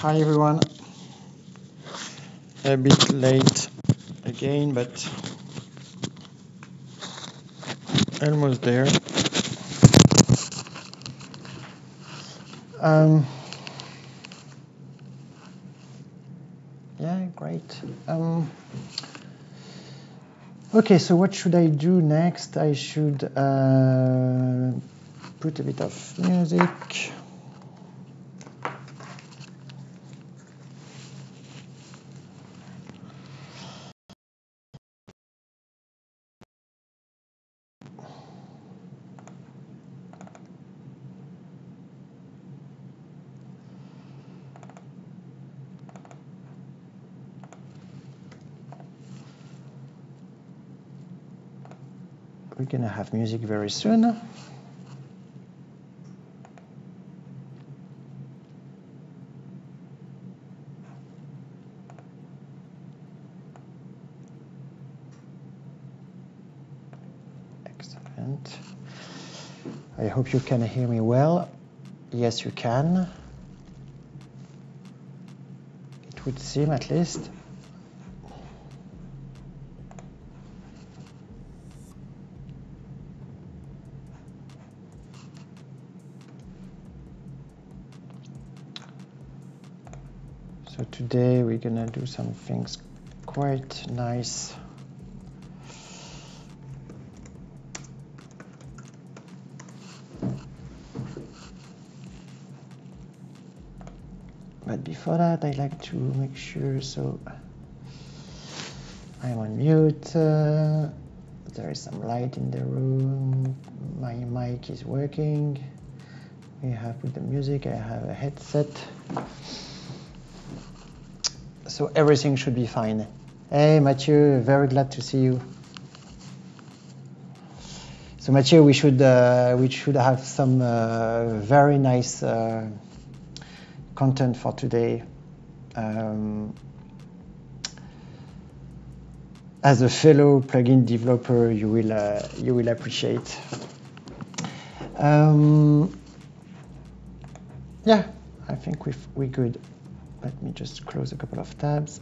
Hi everyone. A bit late again, but almost there. Um, yeah, great. Um, okay, so what should I do next? I should uh, put a bit of music. We're gonna have music very soon. Excellent. I hope you can hear me well. Yes, you can. It would seem at least. So today we're gonna do some things quite nice. But before that, I like to make sure so I'm on mute. Uh, there is some light in the room. My mic is working. We have put the music. I have a headset. So everything should be fine. Hey, Mathieu, very glad to see you. So Mathieu, we should uh, we should have some uh, very nice uh, content for today. Um, as a fellow plugin developer, you will uh, you will appreciate. Um, yeah, I think we we're good. Let me just close a couple of tabs.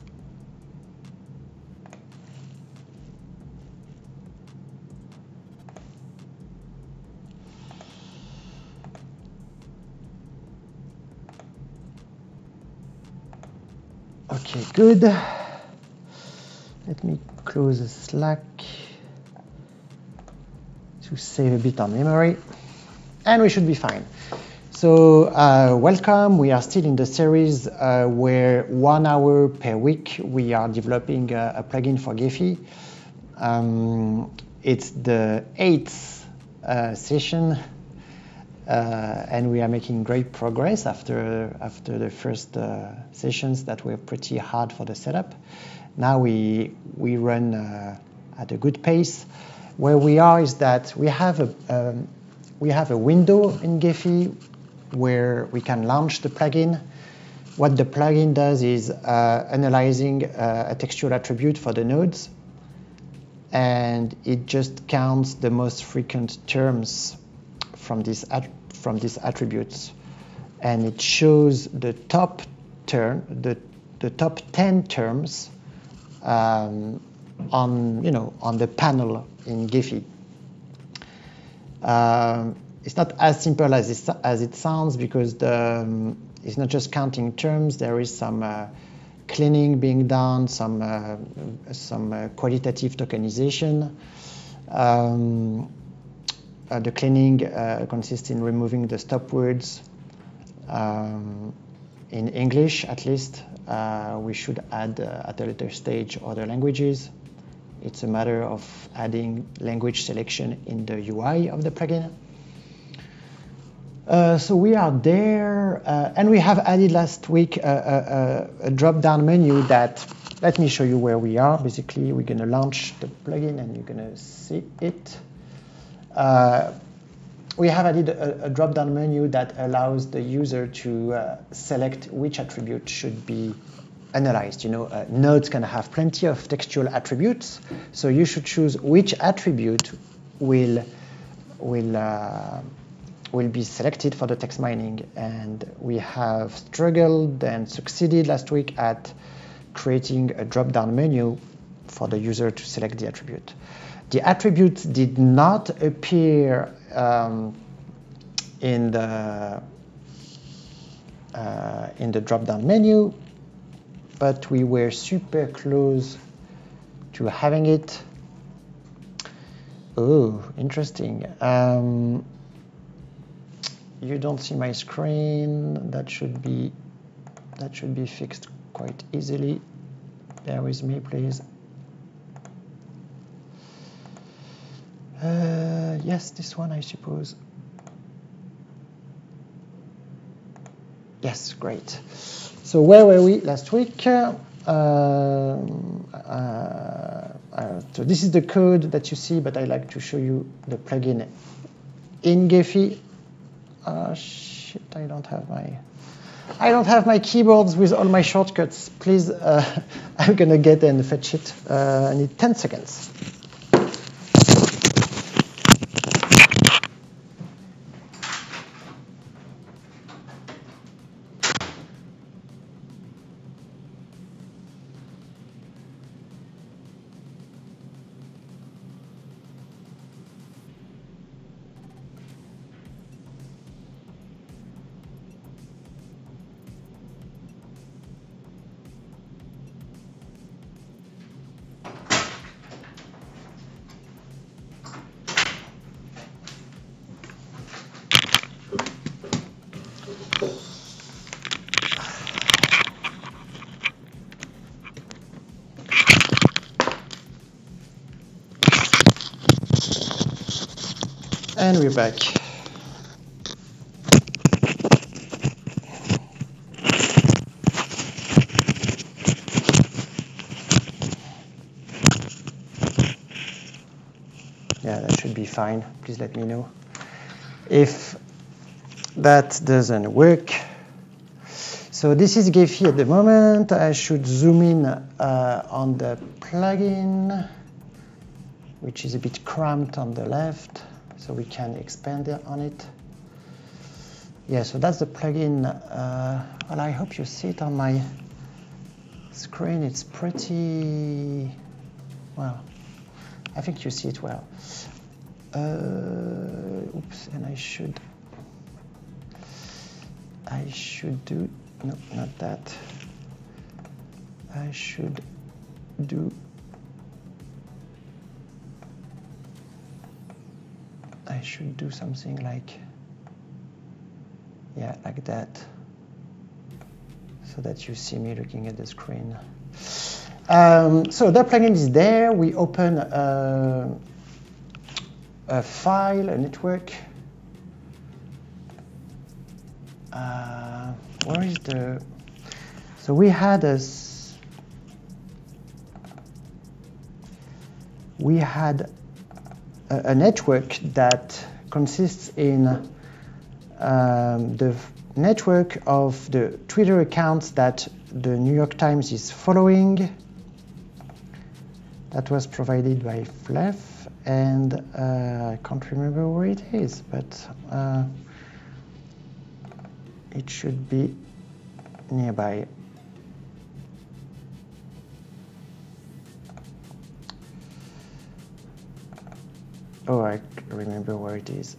Okay, good. Let me close Slack to save a bit on memory. And we should be fine. So uh, welcome. We are still in the series uh, where one hour per week we are developing a, a plugin for Gephi. Um, it's the eighth uh, session, uh, and we are making great progress after after the first uh, sessions that were pretty hard for the setup. Now we we run uh, at a good pace. Where we are is that we have a um, we have a window in Gephi where we can launch the plugin. What the plugin does is uh, analyzing uh, a textual attribute for the nodes, and it just counts the most frequent terms from this from these attributes, and it shows the top term, the the top 10 terms um, on you know on the panel in Gephi. Um, it's not as simple as it, as it sounds because the, um, it's not just counting terms. There is some uh, cleaning being done, some uh, some uh, qualitative tokenization. Um, uh, the cleaning uh, consists in removing the stop words. Um, in English, at least, uh, we should add at a later stage other languages. It's a matter of adding language selection in the UI of the plugin. Uh, so we are there, uh, and we have added last week a, a, a drop-down menu that, let me show you where we are. Basically, we're going to launch the plugin, and you're going to see it. Uh, we have added a, a drop-down menu that allows the user to uh, select which attribute should be analyzed. You know, uh, nodes can have plenty of textual attributes, so you should choose which attribute will will will be selected for the text mining. And we have struggled and succeeded last week at creating a drop-down menu for the user to select the attribute. The attribute did not appear um, in the uh, in the drop-down menu, but we were super close to having it. Oh, interesting. Um, you don't see my screen. That should be that should be fixed quite easily. Bear with me, please. Uh, yes, this one, I suppose. Yes, great. So where were we last week? Uh, uh, uh, so this is the code that you see, but I like to show you the plugin in Gephi. Uh, shit, I don't have my I don't have my keyboards with all my shortcuts. Please, uh, I'm gonna get and fetch it. Uh, I need 10 seconds. And we're back. Yeah, that should be fine. Please let me know if that doesn't work. So this is Gephi at the moment. I should zoom in uh, on the plugin, which is a bit cramped on the left so we can expand on it. Yeah, so that's the plugin. Uh, well, I hope you see it on my screen. It's pretty, well, I think you see it well. Uh, oops, and I should, I should do, no, not that. I should do I should do something like, yeah, like that, so that you see me looking at the screen. Um, so that plugin is there. We open a, a file, a network. Uh, where is the? So we had a. We had a, network that consists in um, the network of the Twitter accounts that the New York Times is following. That was provided by Fleff, and uh, I can't remember where it is, but uh, it should be nearby. Oh, I remember where it is.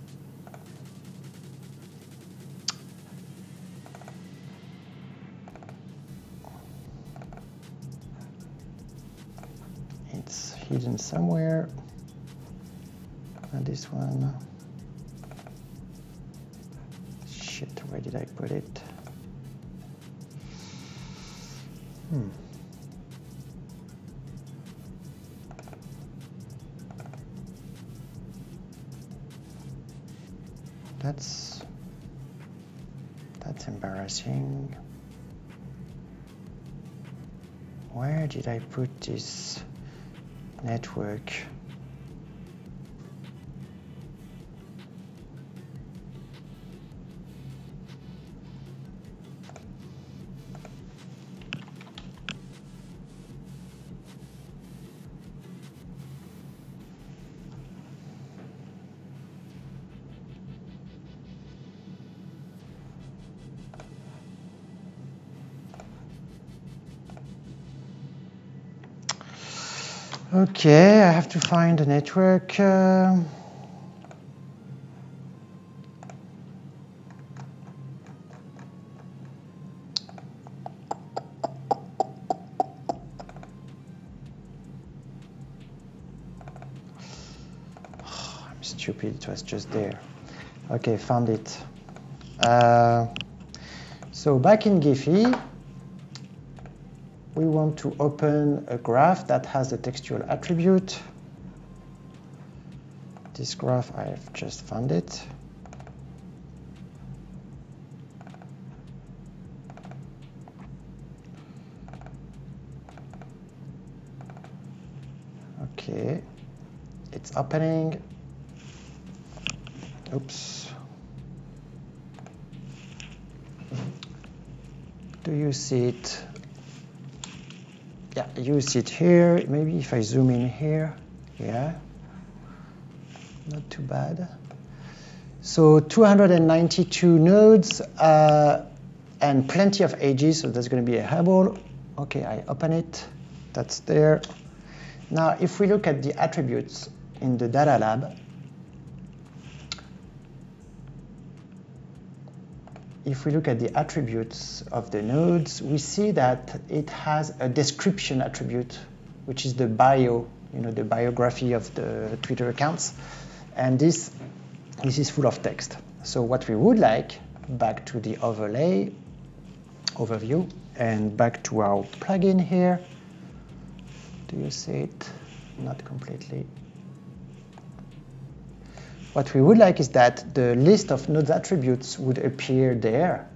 It's hidden somewhere. And this one. Shit, where did I put it? Hmm. That's that's embarrassing. Where did I put this network? Okay, I have to find a network. Uh, I'm stupid, it was just there. Okay, found it. Uh, so back in Gephi, we want to open a graph that has a textual attribute. This graph, I've just found it. Okay, it's opening. Oops. Do you see it? Yeah, you see it here. Maybe if I zoom in here, yeah, not too bad. So 292 nodes uh, and plenty of edges, so there's going to be a Hubble. Okay, I open it. That's there. Now, if we look at the attributes in the data lab, if we look at the attributes of the nodes, we see that it has a description attribute, which is the bio, you know, the biography of the Twitter accounts. And this, this is full of text. So what we would like, back to the overlay overview, and back to our plugin here. Do you see it? Not completely. What we would like is that the list of nodes attributes would appear there.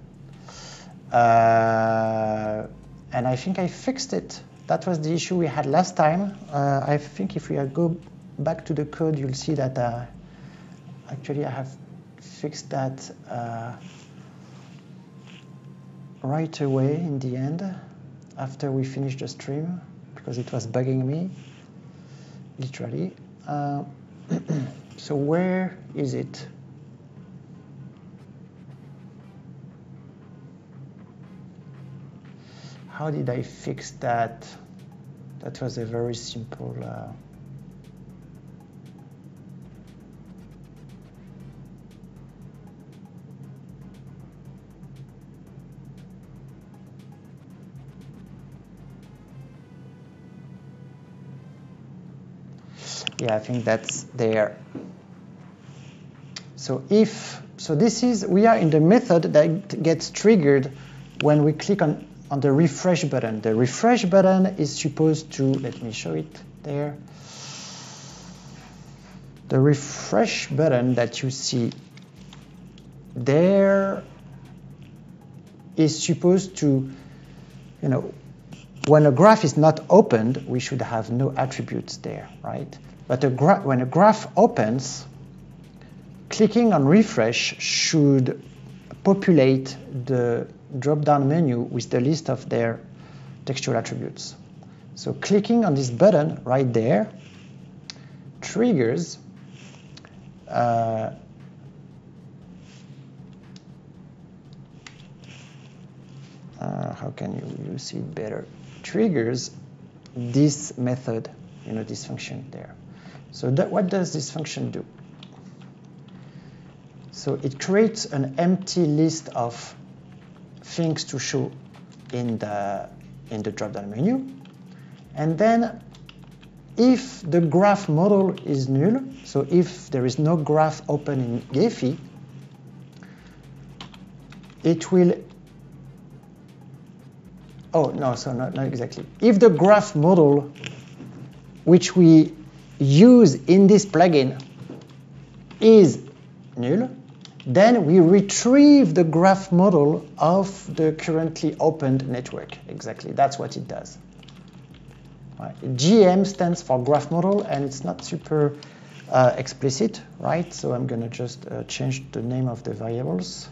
Uh, and I think I fixed it. That was the issue we had last time. Uh, I think if we go back to the code, you'll see that uh, actually I have fixed that uh, right away in the end after we finished the stream because it was bugging me, literally. So where is it? How did I fix that? That was a very simple uh, yeah, I think that's there. So if, so this is, we are in the method that gets triggered when we click on, on the refresh button. The refresh button is supposed to, let me show it there. The refresh button that you see there is supposed to, you know, when a graph is not opened, we should have no attributes there, right? But a when a graph opens, clicking on refresh should populate the drop-down menu with the list of their textual attributes. So clicking on this button right there triggers uh, uh, how can you, you see it better? Triggers this method, you know, this function there. So that, what does this function do? So it creates an empty list of things to show in the, in the drop-down menu. And then if the graph model is null, so if there is no graph open in Gephi, it will, oh, no, so not, not exactly. If the graph model, which we use in this plugin is null, then we retrieve the graph model of the currently opened network. Exactly, that's what it does. Right. GM stands for graph model, and it's not super uh, explicit, right? So I'm going to just uh, change the name of the variables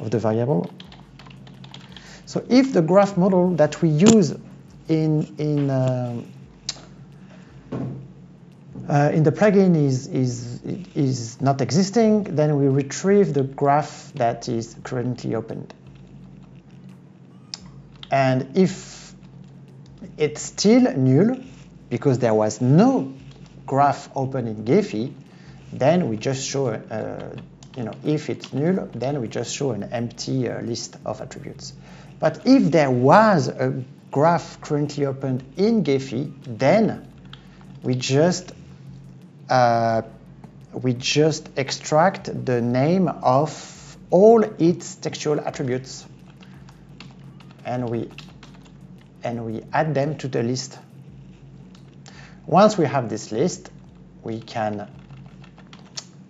of the variable. So if the graph model that we use in in um, uh, in the plugin is, is, is not existing, then we retrieve the graph that is currently opened. And if it's still null, because there was no graph open in Gephi, then we just show, uh, you know, if it's null, then we just show an empty uh, list of attributes. But if there was a graph currently opened in Gephi, then we just uh, we just extract the name of all its textual attributes and we and we add them to the list. Once we have this list, we can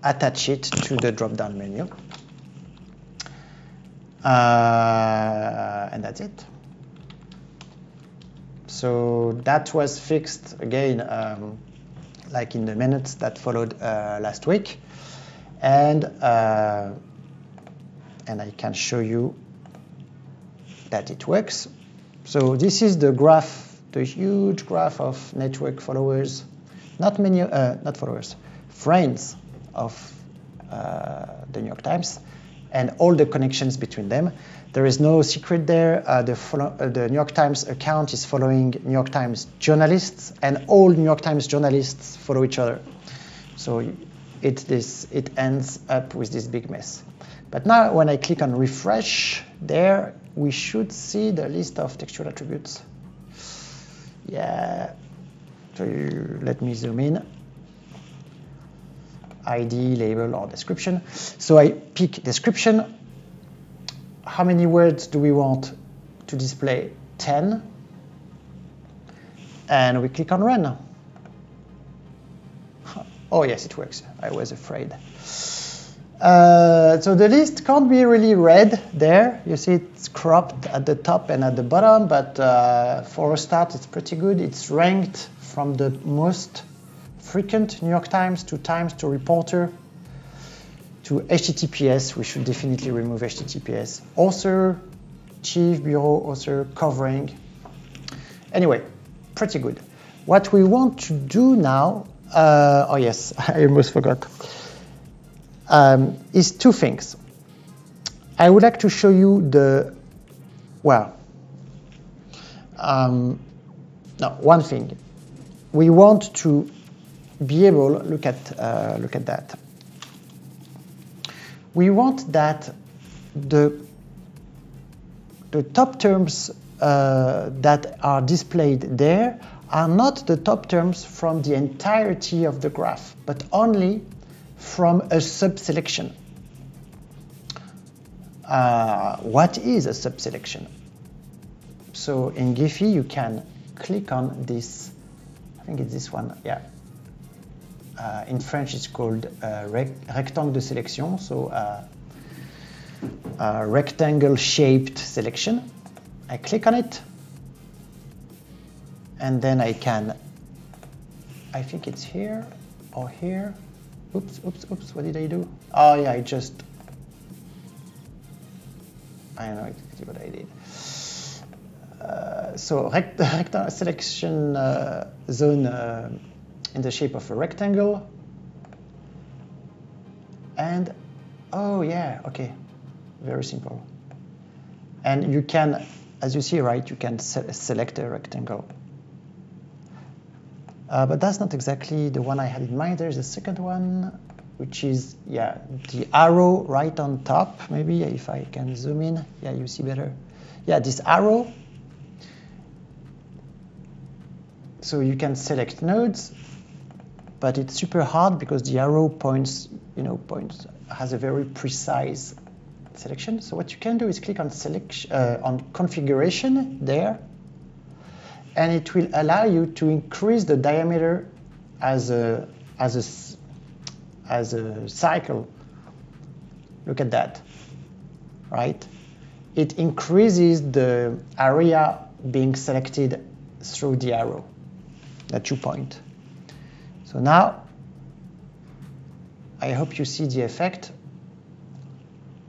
attach it to the drop-down menu. Uh, and that's it. So that was fixed again, um, like in the minutes that followed uh, last week. And, uh, and I can show you that it works. So this is the graph, the huge graph of network followers, not many, uh, not followers, friends of uh, the New York Times, and all the connections between them. There is no secret there. Uh, the, follow, uh, the, New York Times account is following New York Times journalists, and all New York Times journalists follow each other. So it, this, it ends up with this big mess. But now when I click on refresh, there we should see the list of textual attributes. Yeah, so let me zoom in. ID, label, or description. So I pick description. How many words do we want to display? 10. And we click on run. Oh yes, it works. I was afraid. Uh, so the list can't be really read there. You see it's cropped at the top and at the bottom, but uh, for a start, it's pretty good. It's ranked from the most frequent New York Times to Times to Reporter to HTTPS. We should definitely remove HTTPS. Author, chief, bureau, author, covering. Anyway, pretty good. What we want to do now, uh, oh yes, I almost forgot um, is two things. I would like to show you the, well, um, no, one thing. We want to be able, look at, uh, look at that. We want that the, the top terms uh, that are displayed there are not the top terms from the entirety of the graph, but only from a subselection. Uh, what is a subselection? So in Gephi, you can click on this, I think it's this one, yeah. Uh, in French, it's called uh, rec rectangle de sélection, so uh, a rectangle-shaped selection. I click on it, and then I can, I think it's here or here, Oops, oops, oops, what did I do? Oh yeah, I just, I don't know exactly what I did. Uh, so rect rectangle selection uh, zone uh, in the shape of a rectangle. And, oh yeah, okay, very simple. And you can, as you see, right, you can se select a rectangle. Uh, but that's not exactly the one I had in mind. There's a second one, which is, yeah, the arrow right on top. Maybe if I can zoom in, yeah, you see better. Yeah, this arrow. So you can select nodes, but it's super hard because the arrow points, you know, points has a very precise selection. So what you can do is click on selection uh, on configuration there, and it will allow you to increase the diameter as a, as a, as a cycle. Look at that, right? It increases the area being selected through the arrow that you point. So now, I hope you see the effect,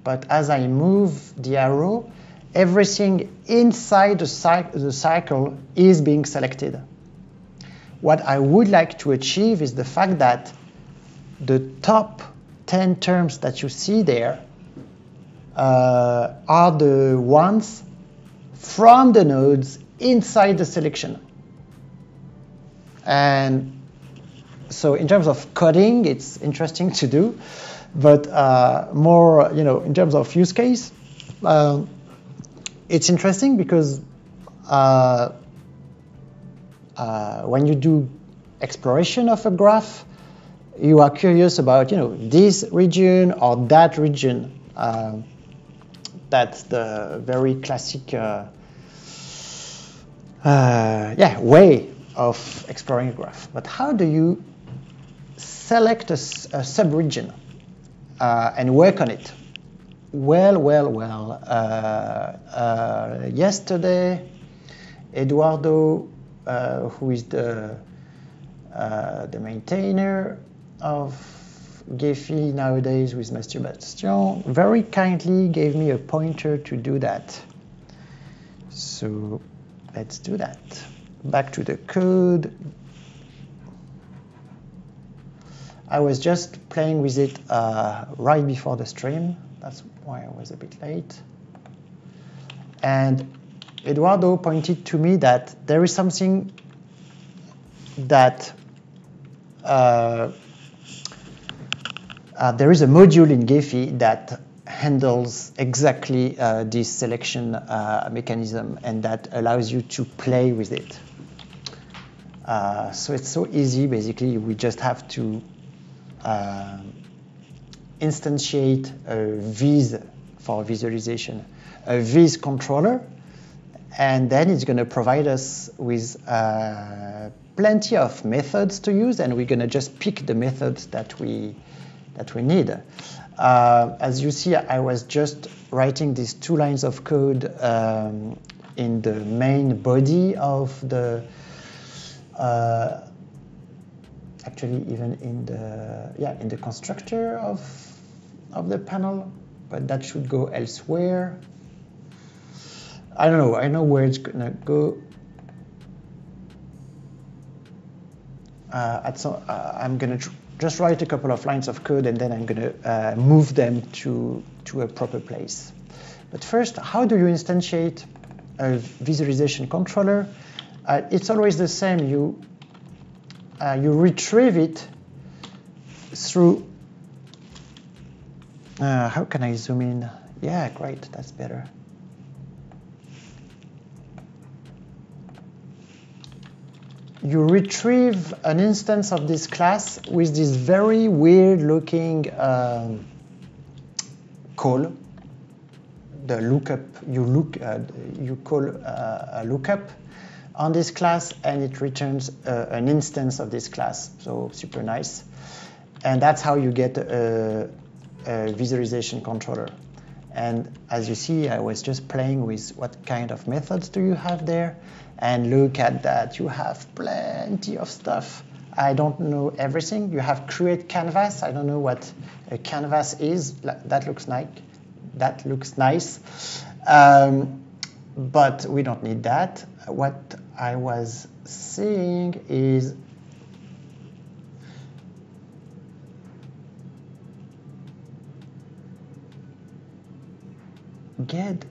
but as I move the arrow, everything inside the, the cycle is being selected. What I would like to achieve is the fact that the top 10 terms that you see there uh, are the ones from the nodes inside the selection. And so in terms of coding, it's interesting to do, but uh, more, you know, in terms of use case, uh, it's interesting because uh, uh, when you do exploration of a graph, you are curious about, you know, this region or that region. Uh, that's the very classic, uh, yeah, way of exploring a graph. But how do you select a, a subregion uh, and work on it? Well, well, well. Uh, uh, yesterday, Eduardo, uh, who is the the maintainer of Gephi nowadays with Mathieu Bastian very kindly gave me a pointer to do that. So let's do that. Back to the code. I was just playing with it uh, right before the stream. That's why I was a bit late. And Eduardo pointed to me that there is something that uh, uh, there is a module in Gephi that handles exactly uh, this selection uh, mechanism and that allows you to play with it. Uh, so it's so easy, basically, we just have to uh, instantiate a viz for visualization, a viz controller, and then it's going to provide us with uh, plenty of methods to use, and we're going to just pick the methods that we that we need. Uh, as you see, I was just writing these two lines of code um, in the main body of the, uh, actually even in the, yeah, in the constructor of, of the panel, but that should go elsewhere. I don't know, I know where it's gonna go. Uh, at some, uh, I'm gonna just write a couple of lines of code and then I'm to uh, move them to, to a proper place. But first, how do you instantiate a visualization controller? Uh, it's always the same. You, uh, you retrieve it through, uh, how can I zoom in? Yeah, great, that's better. you retrieve an instance of this class with this very weird looking um, call. The lookup, you look, uh, you call uh, a lookup on this class and it returns uh, an instance of this class. So super nice. And that's how you get a, a visualization controller. And as you see, I was just playing with what kind of methods do you have there. And look at that, you have plenty of stuff. I don't know everything. You have create canvas. I don't know what a canvas is. That looks nice. That looks nice. Um, but we don't need that. What I was seeing is get,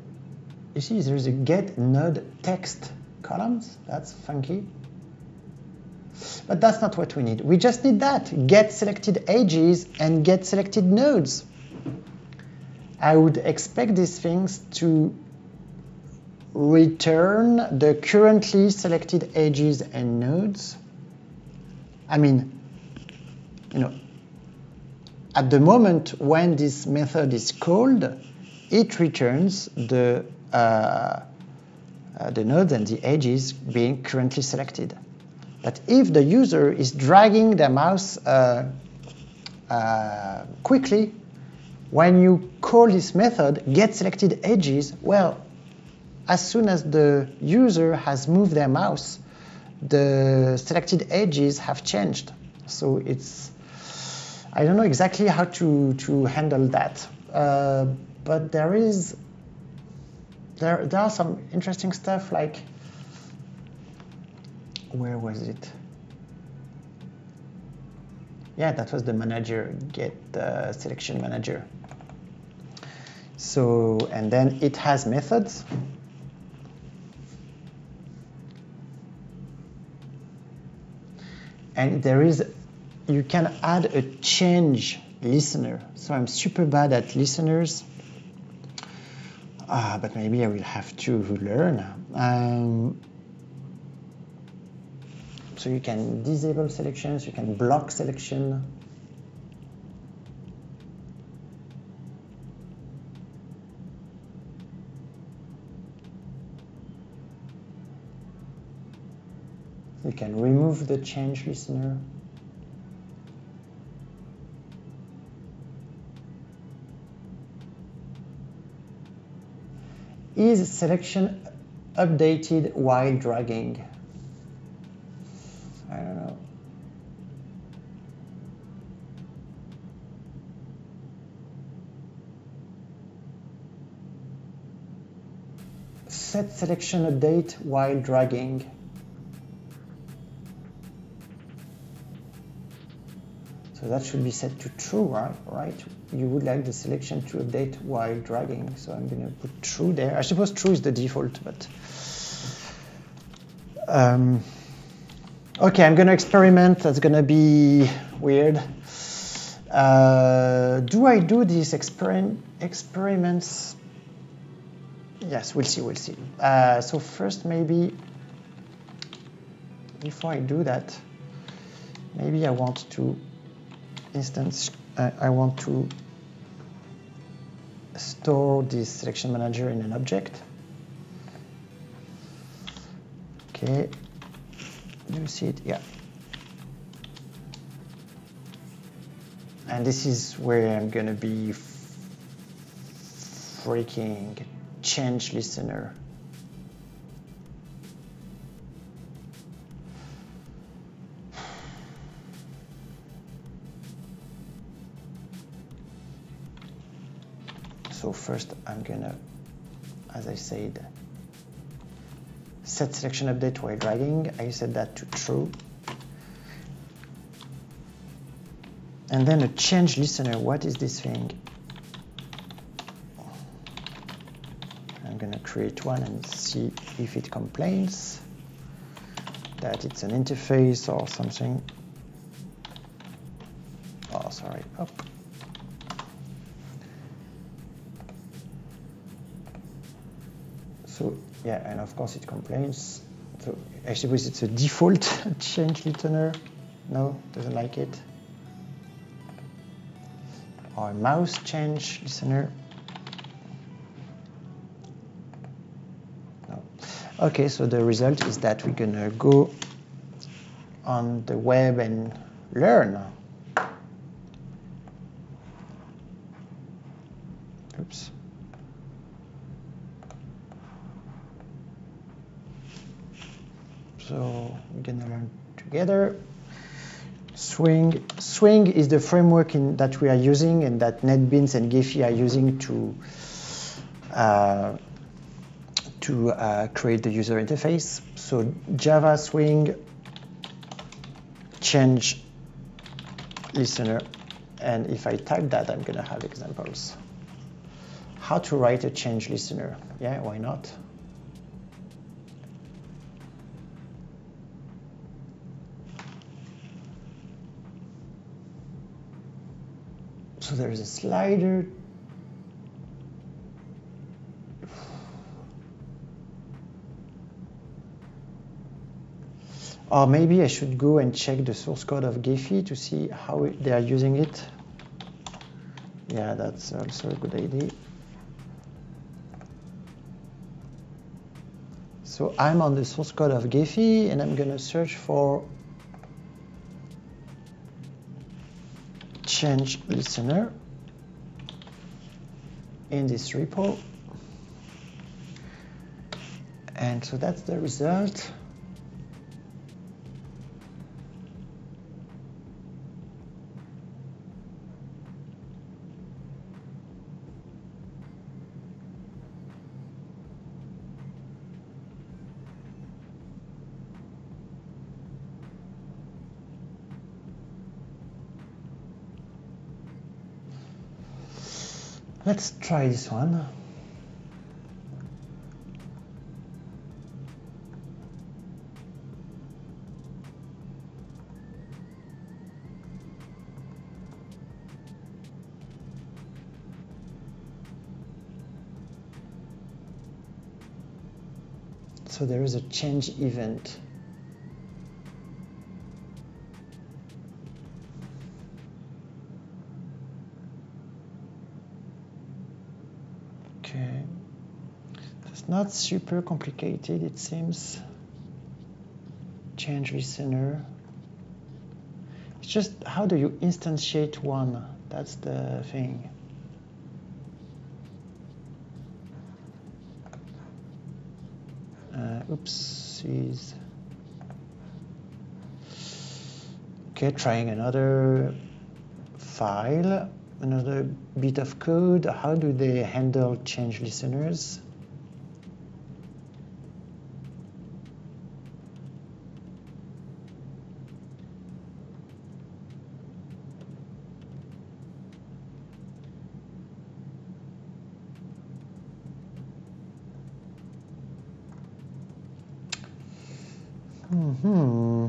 you see, there's a get node text columns. That's funky. But that's not what we need. We just need that. Get selected edges and get selected nodes. I would expect these things to return the currently selected edges and nodes. I mean, you know, at the moment when this method is called, it returns the, uh, uh, the nodes and the edges being currently selected. But if the user is dragging their mouse uh, uh, quickly, when you call this method, get selected edges, well, as soon as the user has moved their mouse, the selected edges have changed. So it's, I don't know exactly how to, to handle that. Uh, but there is there there are some interesting stuff like where was it yeah that was the manager get the selection manager so and then it has methods and there is, you can add a change listener. So I'm super bad at listeners, uh, but maybe I will have to learn. Um, so you can disable selections, you can block selection. You can remove the change listener. Is selection updated while dragging? I don't know. Set selection update while dragging. So that should be set to true, right? Right? You would like the selection to update while dragging. So I'm going to put true there. I suppose true is the default, but um, okay, I'm going to experiment. That's going to be weird. Uh, do I do these exper experiments? Yes, we'll see. We'll see. Uh, so first, maybe before I do that, maybe I want to instance, I, I want to store this selection manager in an object. Okay, do you see it? Yeah. And this is where I'm to be freaking change listener. First I'm gonna, as I said, set selection update while dragging. I set that to true. And then a change listener. What is this thing? I'm gonna create one and see if it complains that it's an interface or something. Yeah, and of course it complains. So I suppose it's a default change listener. No, doesn't like it. Or mouse change listener. No. Okay, so the result is that we're gonna go on the web and learn. Oops. So we're gonna learn together. Swing. Swing is the framework in, that we are using and that NetBeans and Gephi are using to uh, to uh, create the user interface. So Java Swing change listener, and if I type that, I'm gonna have examples. How to write a change listener? Yeah, why not? So there's a slider. Or maybe I should go and check the source code of Gephi to see how they are using it. Yeah, that's also a good idea. So I'm on the source code of Gephi and I'm going to search for change listener in this repo. And so that's the result. Let's try this one. So there is a change event. Not super complicated, it seems. Change listener. It's just how do you instantiate one? That's the thing. Uh, oopsies. Okay, trying another file, another bit of code. How do they handle change listeners? Hmm.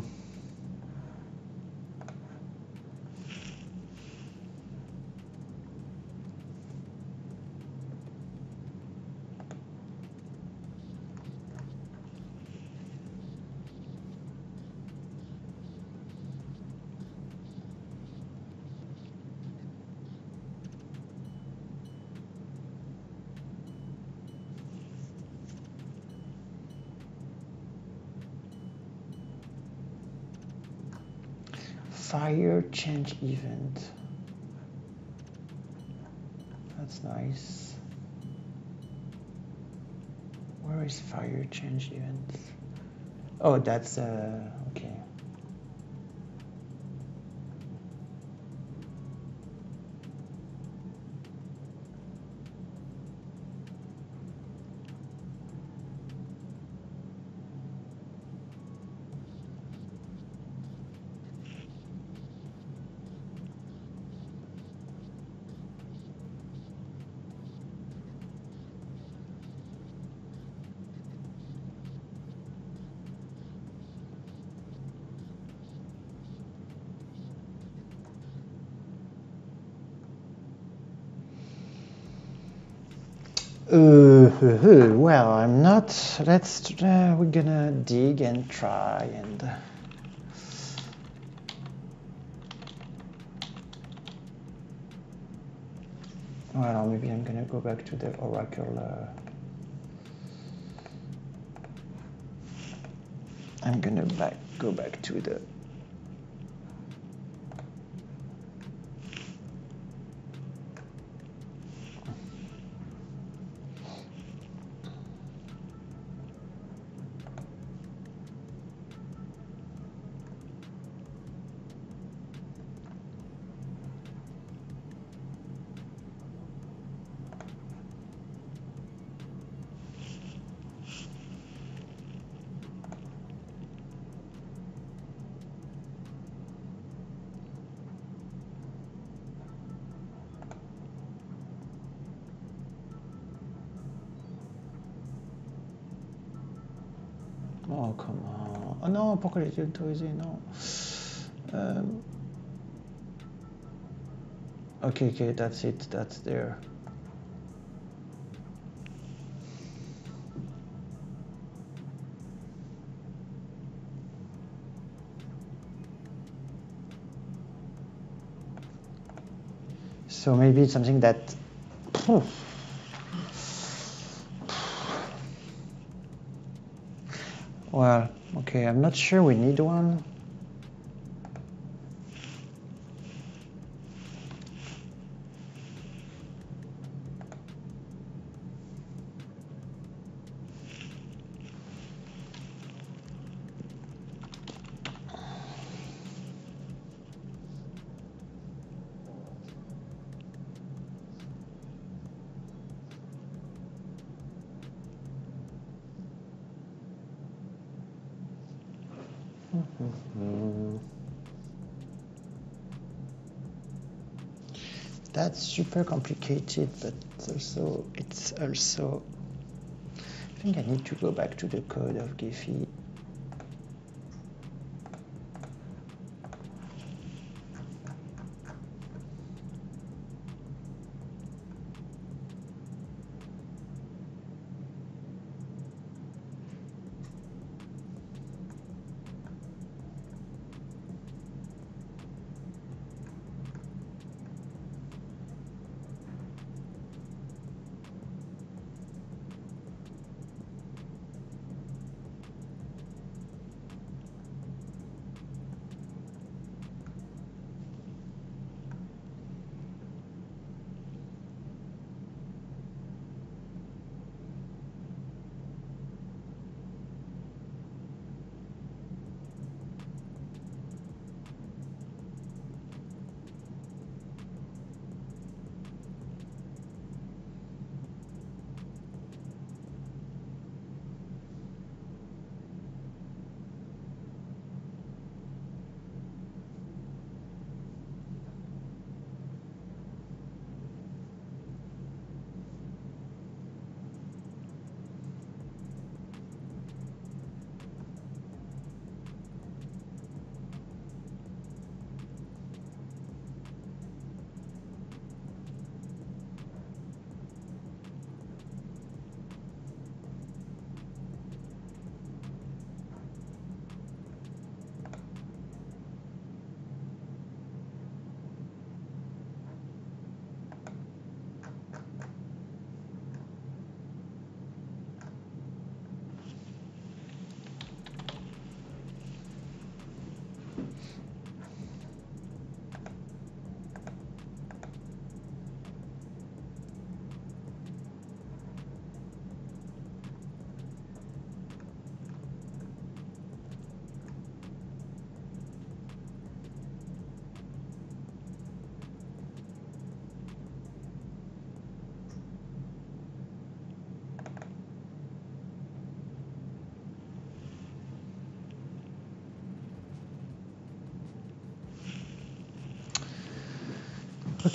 fire change event. That's nice. Where is fire change event? Oh, that's uh, Uh, well, I'm not. Let's. Uh, we're gonna dig and try and. Well, maybe I'm gonna go back to the Oracle. Uh, I'm gonna back go back to the Oh, come on. Oh, non, pourquoi j'ai autorisé Non. Euh... Okay, okay, that's it. That's there. So maybe it's something that. Well, okay, I'm not sure we need one. Mm-hmm. That's super complicated, but also it's also. I think I need to go back to the code of Gephi.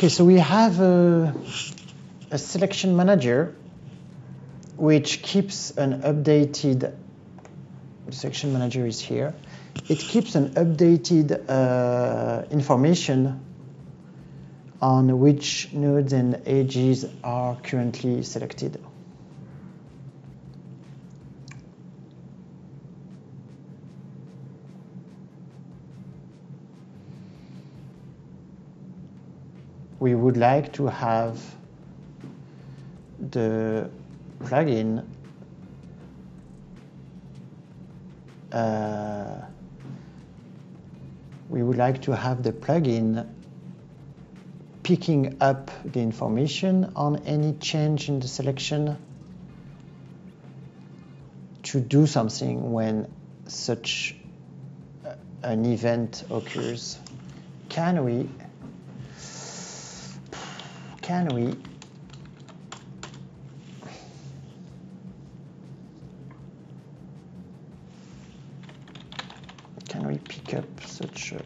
Okay, so we have a, a selection manager which keeps an updated, the section manager is here, it keeps an updated uh, information on which nodes and edges are currently selected. We would like to have the plugin uh, we would like to have the plugin picking up the information on any change in the selection to do something when such an event occurs. Can we can we? Can we pick up such a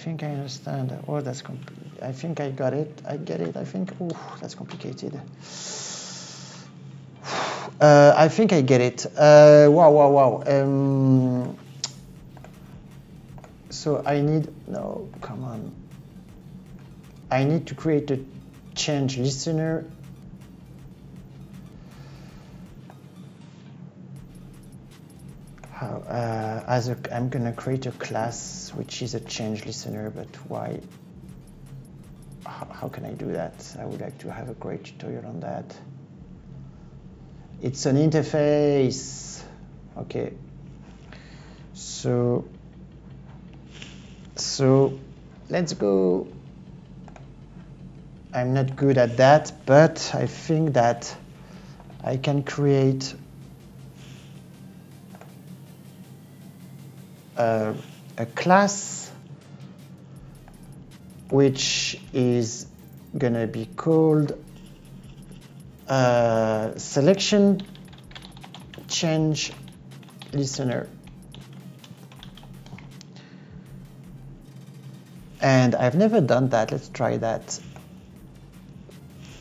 think I understand. Oh, that's I think I got it. I get it. I think. Oh, that's complicated. Uh, I think I get it. Uh, wow, wow, wow. Um, so I need no. Come on. I need to create a change listener as a, I'm going to create a class which is a change listener, but why? How, how can I do that? I would like to have a great tutorial on that. It's an interface. Okay. So, so let's go. I'm not good at that, but I think that I can create a, a class which is going to be called uh, selection change listener. And I've never done that. Let's try that.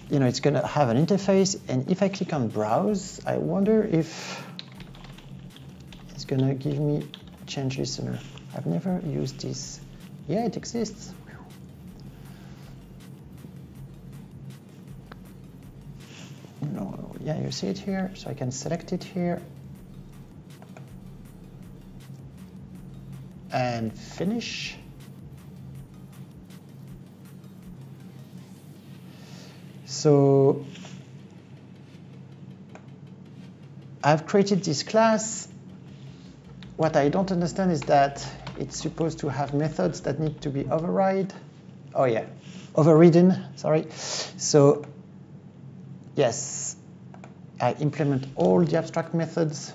You know, it's going to have an interface. And if I click on browse, I wonder if it's going to give me change listener. I've never used this. Yeah, it exists. No, yeah, you see it here, so I can select it here. And finish. So I've created this class what I don't understand is that it's supposed to have methods that need to be override. Oh yeah, overridden, sorry. So yes, I implement all the abstract methods.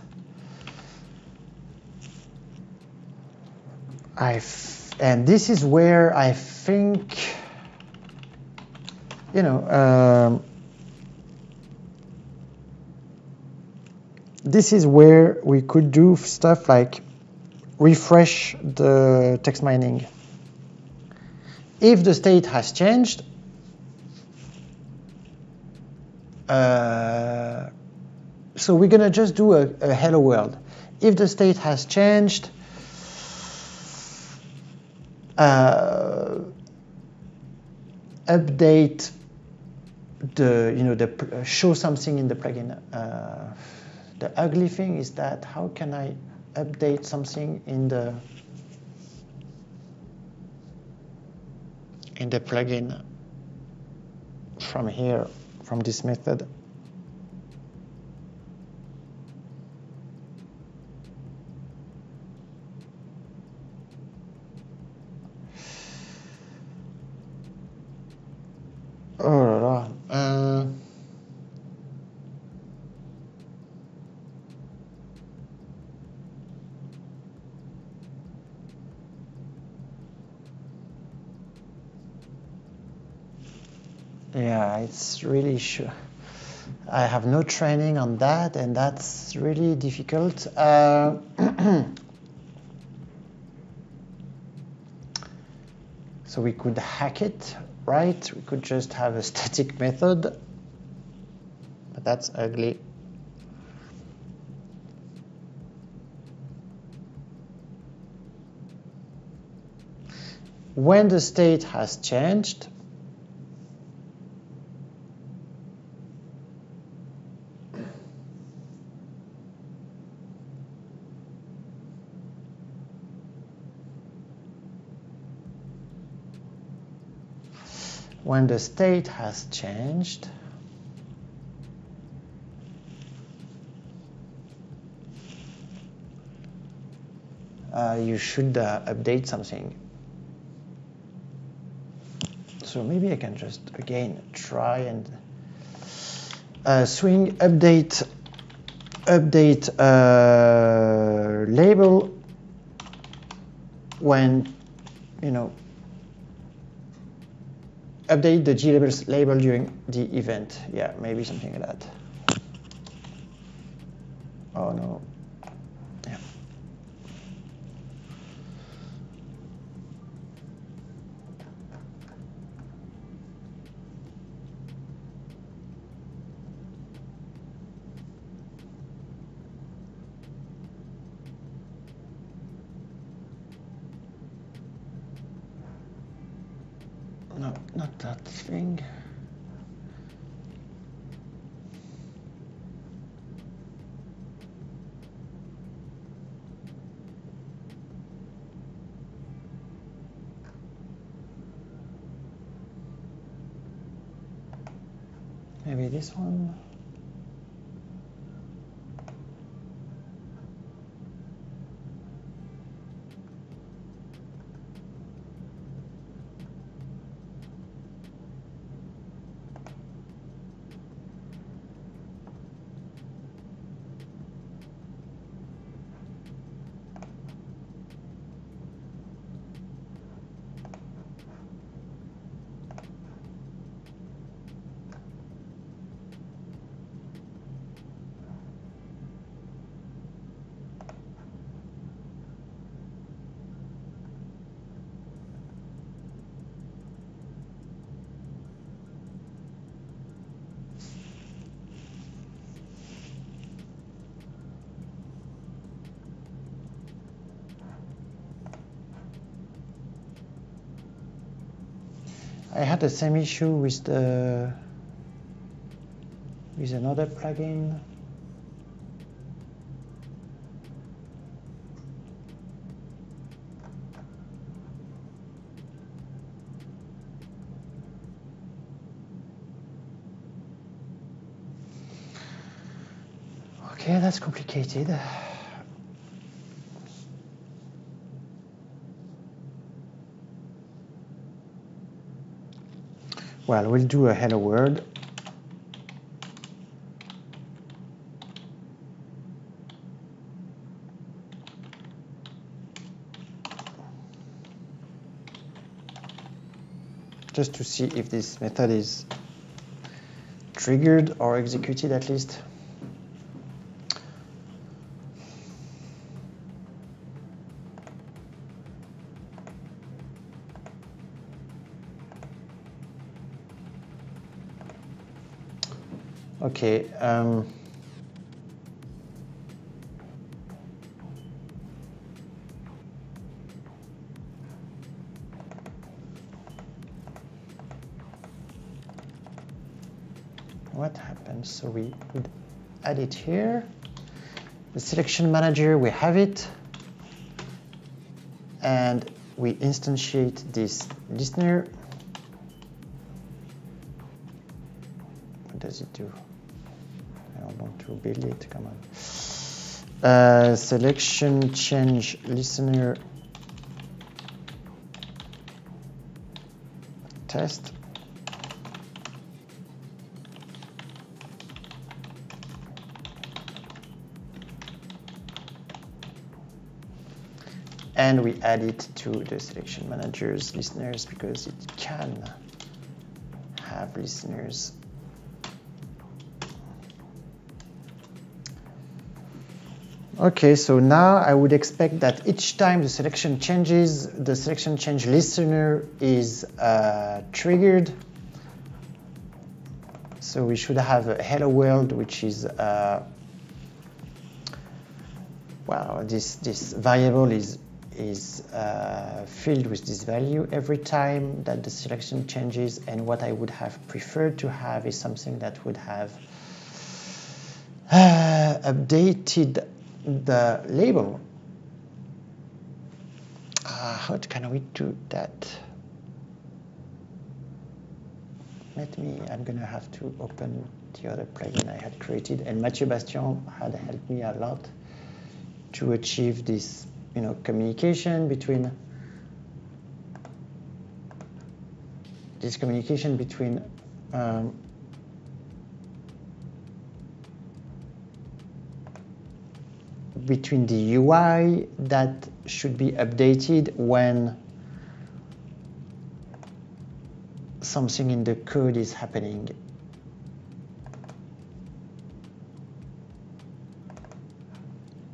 I and this is where I think, you know, um, this is where we could do stuff like refresh the text mining. If the state has changed, uh, so we're going to just do a, a, hello world. If the state has changed, uh, update the, you know, the show something in the plugin. Uh, the ugly thing is that how can I update something in the in the plugin from here, from this method. Oh, uh, Yeah, it's really sure. I have no training on that, and that's really difficult. Uh, so we could hack it, right? We could just have a static method, but that's ugly. When the state has changed, when the state has changed, uh, you should uh, update something. So maybe I can just again try and uh, swing update update uh, label when you know update the JLabel's label during the event. Yeah, maybe something like that. Oh no. Yeah. No, not that thing. Maybe this one. I had the same issue with the with another plugin. Okay, that's complicated. Well, we'll do a hello world. Just to see if this method is triggered or executed at least. Okay. Um, what happens? So we would add it here. The selection manager, we have it. And we instantiate this listener. What does it do? It, come on. Uh, selection change listener test. And we add it to the selection manager's listeners because it can have listeners. Okay, so now I would expect that each time the selection changes, the selection change listener is uh, triggered. So we should have a hello world, which is, uh, well, this, this variable is, is uh, filled with this value every time that the selection changes. And what I would have preferred to have is something that would have uh, updated the label. Uh, how can we do that? Let me, I'm going to have to open the other plugin I had created. And Mathieu Bastian had helped me a lot to achieve this you know, communication between this communication between um, between the UI that should be updated when something in the code is happening.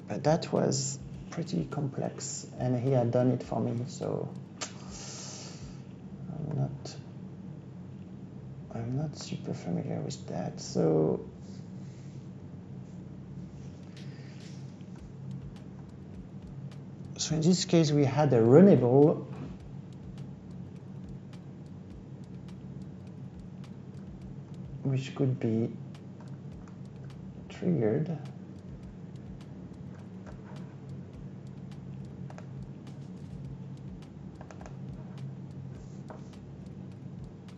But that was pretty complex and he had done it for me so I'm not I'm not super familiar with that so So in this case, we had a runnable which could be triggered.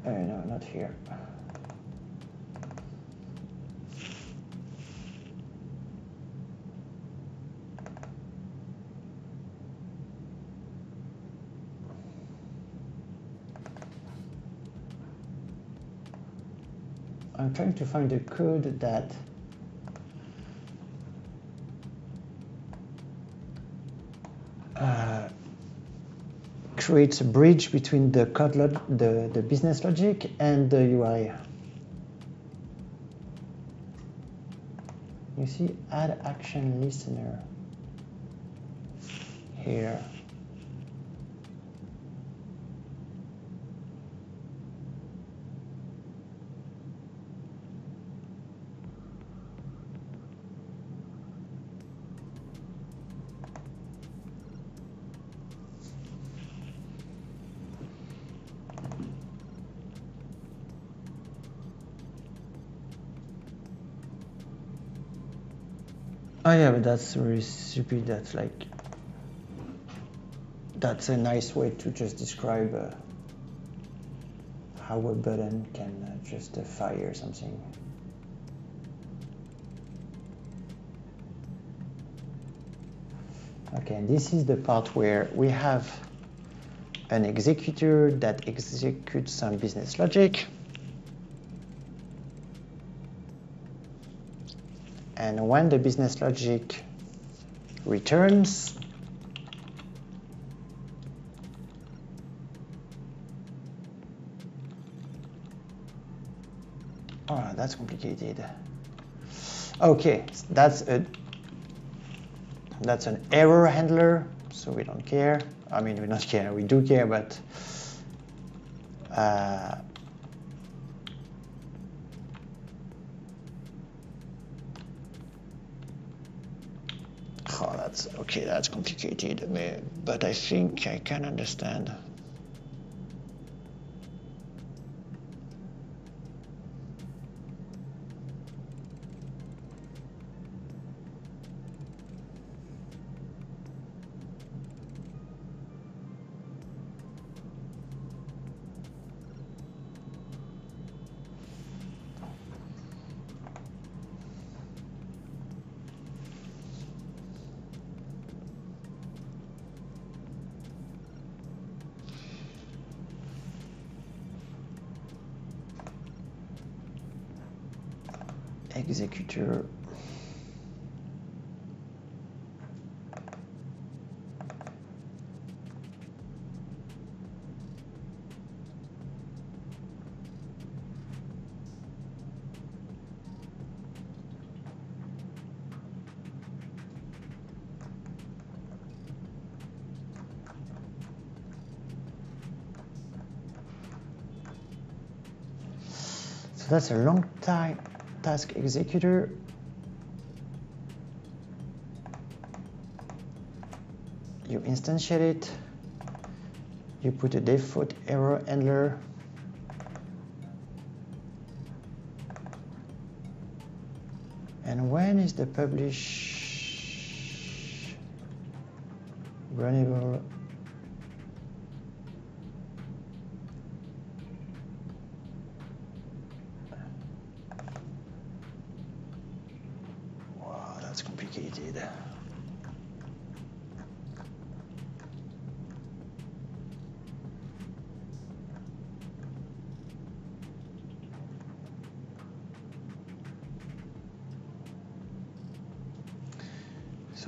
Oh, no, not here. I'm trying to find a code that uh, creates a bridge between the code the, the business logic and the UI. You see add action listener here. Oh yeah, but that's really stupid. That's like, that's a nice way to just describe uh, how a button can uh, just uh, fire something. Okay, and this is the part where we have an executor that executes some business logic. And when the business logic returns, oh, that's complicated. Okay, that's a that's an error handler, so we don't care. I mean, we don't care. We do care, but uh, oh, that's okay. That's complicated, but I think I can understand. executor. That's a long time task executor. You instantiate it. You put a default error handler. And when is the publish runnable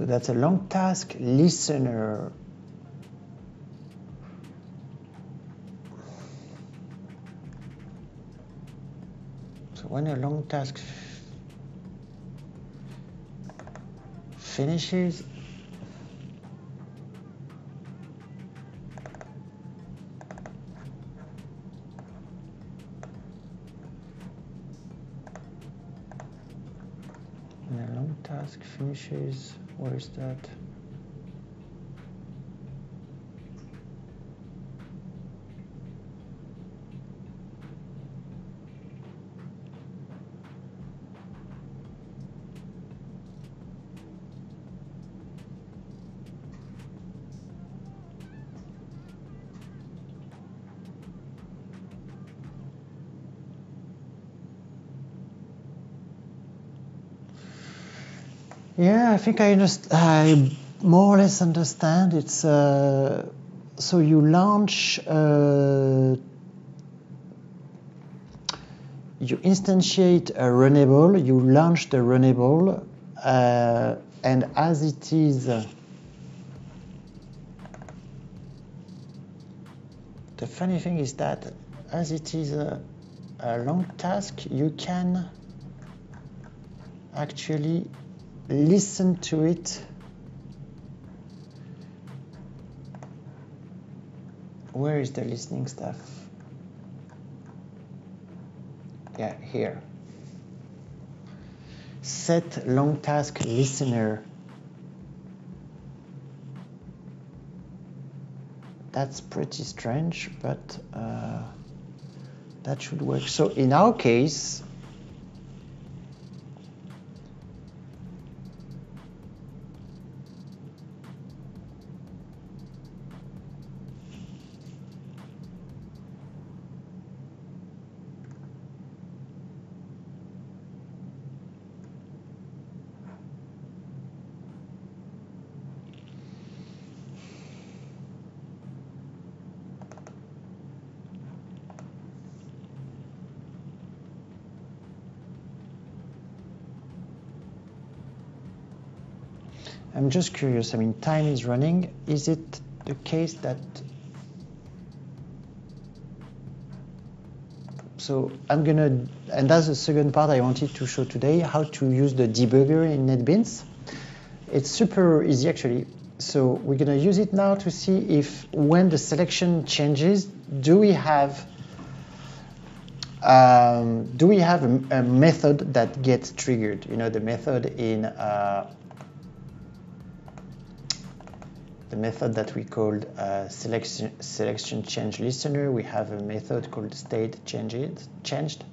So that's a long task listener. So when a long task finishes, when a long task finishes, where is that? Yeah, I think I, understand, I more or less understand. It's uh, so you launch, uh, you instantiate a runnable, you launch the runnable, uh, and as it is, uh, the funny thing is that as it is a, a long task, you can actually listen to it. Where is the listening stuff? Yeah here. Set long task listener. That's pretty strange but uh, that should work. So in our case just curious. I mean, time is running. Is it the case that so I'm gonna, and that's the second part I wanted to show today, how to use the debugger in NetBeans. It's super easy actually. So we're gonna use it now to see if when the selection changes, do we have um, do we have a, a, method that gets triggered? You know, the method in uh, the method that we called uh, selection, selection change listener, we have a method called state changed. changed.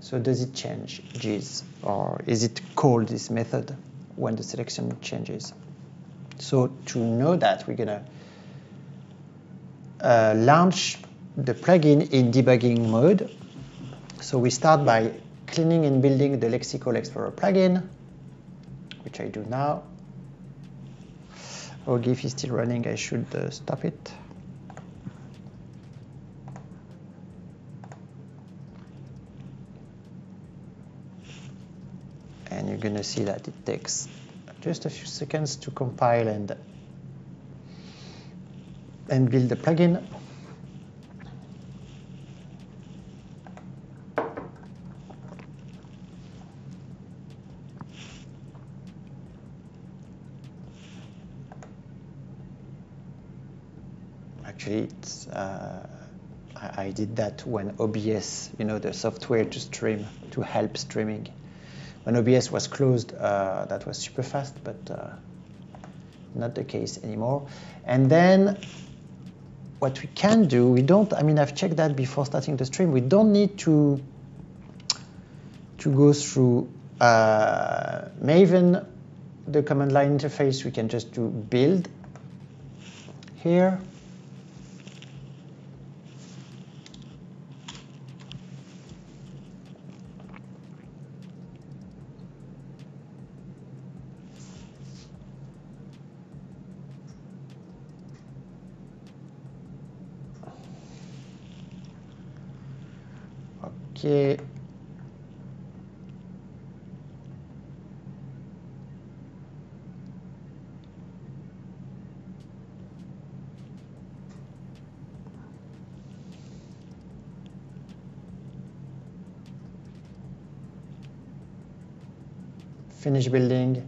So does it change G's or is it called this method when the selection changes? So to know that, we're gonna uh, launch the plugin in debugging mode. So we start by cleaning and building the Lexical Explorer plugin, which I do now. OGIF is still running, I should uh, stop it. And you're to see that it takes just a few seconds to compile and, and build the plugin. actually it's uh, I, I, did that when OBS, you know, the software to stream, to help streaming. When OBS was closed, uh, that was super fast, but uh, not the case anymore. And then what we can do, we don't, I mean, I've checked that before starting the stream, we don't need to, to go through uh, Maven, the command line interface, we can just do build here. Okay. Finish building,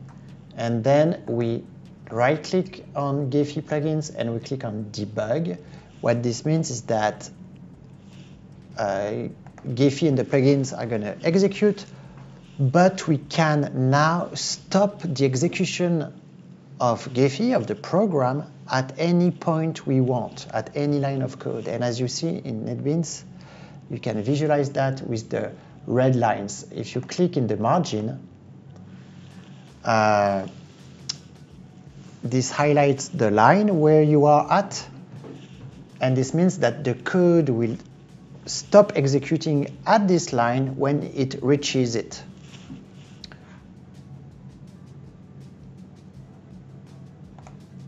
and then we right click on Gephi plugins and we click on debug. What this means is that uh, Gephi and the plugins are going to execute, but we can now stop the execution of Gephi, of the program, at any point we want, at any line of code. And as you see in NetBeans, you can visualize that with the red lines. If you click in the margin, uh, this highlights the line where you are at, and this means that the code will stop executing at this line when it reaches it.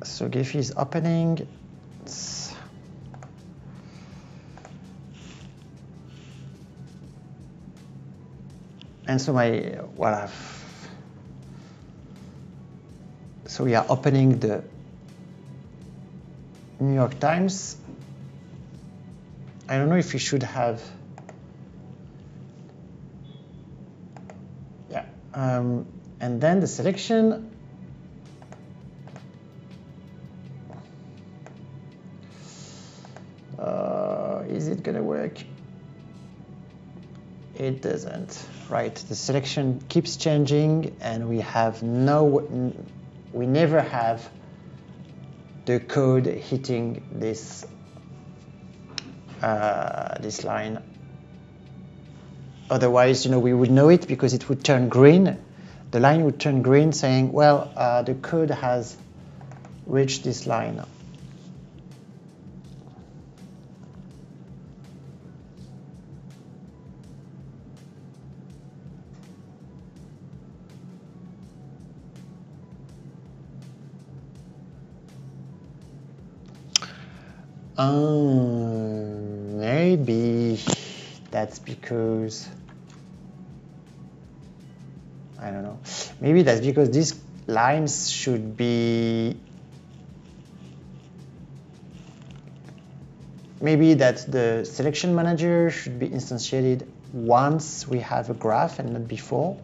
So Gephi is opening. And so my, well, I've, so we are opening the New York Times I don't know if we should have. Yeah, um, and then the selection. Uh, is it gonna work? It doesn't. Right, the selection keeps changing, and we have no. We never have the code hitting this uh, this line. Otherwise, you know, we would know it because it would turn green. The line would turn green saying, well, uh, the code has reached this line. Um, that's because, I don't know, maybe that's because these lines should be, maybe that the selection manager should be instantiated once we have a graph and not before.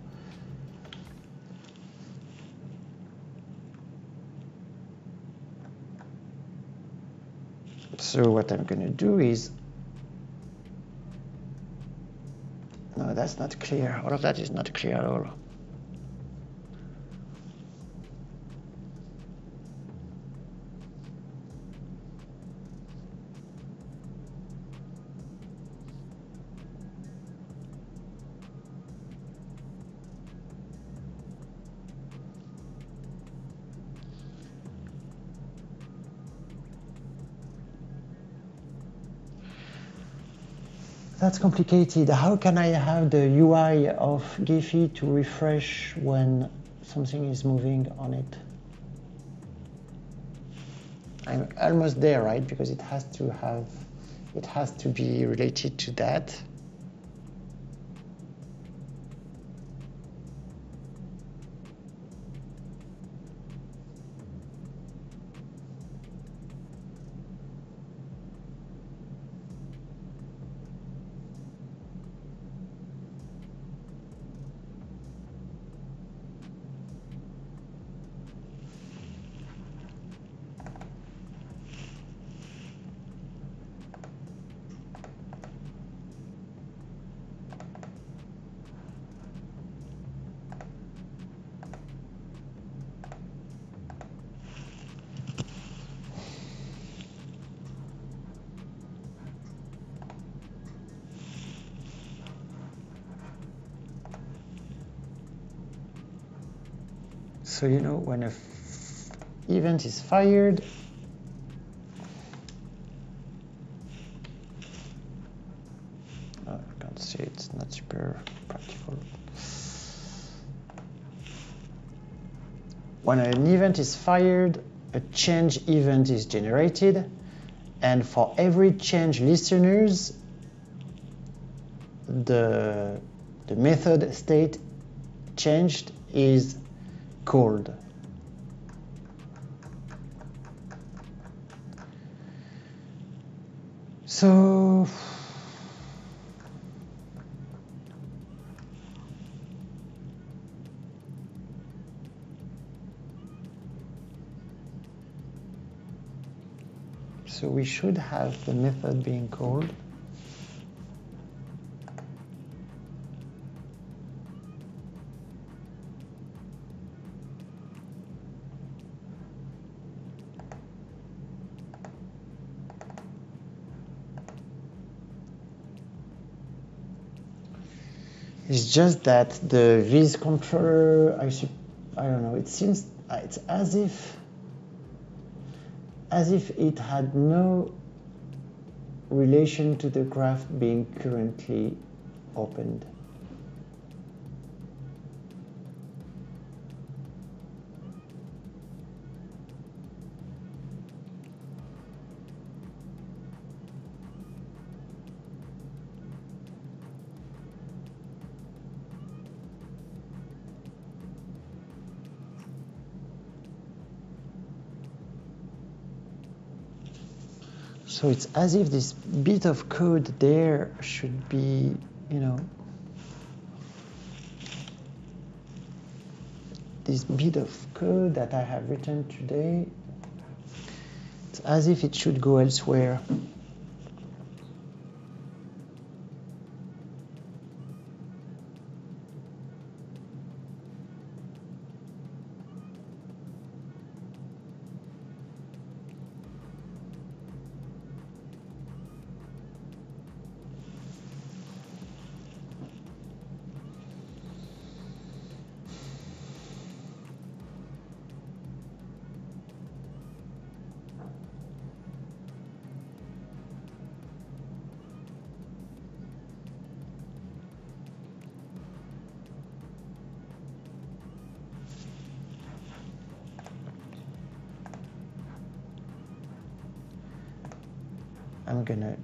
So what I'm going to do is that's not clear. All of that is not clear at all. That's complicated. How can I have the UI of Gephi to refresh when something is moving on it? I'm almost there, right? Because it has to have, it has to be related to that. Event is fired, oh, I can't see it's not super practical. When an event is fired, a change event is generated, and for every change listeners, the, the method state changed is called. So we should have the method being called. It's just that the viz controller, I, I don't know, it seems it's as if as if it had no relation to the graph being currently opened. So it's as if this bit of code there should be, you know, this bit of code that I have written today, it's as if it should go elsewhere.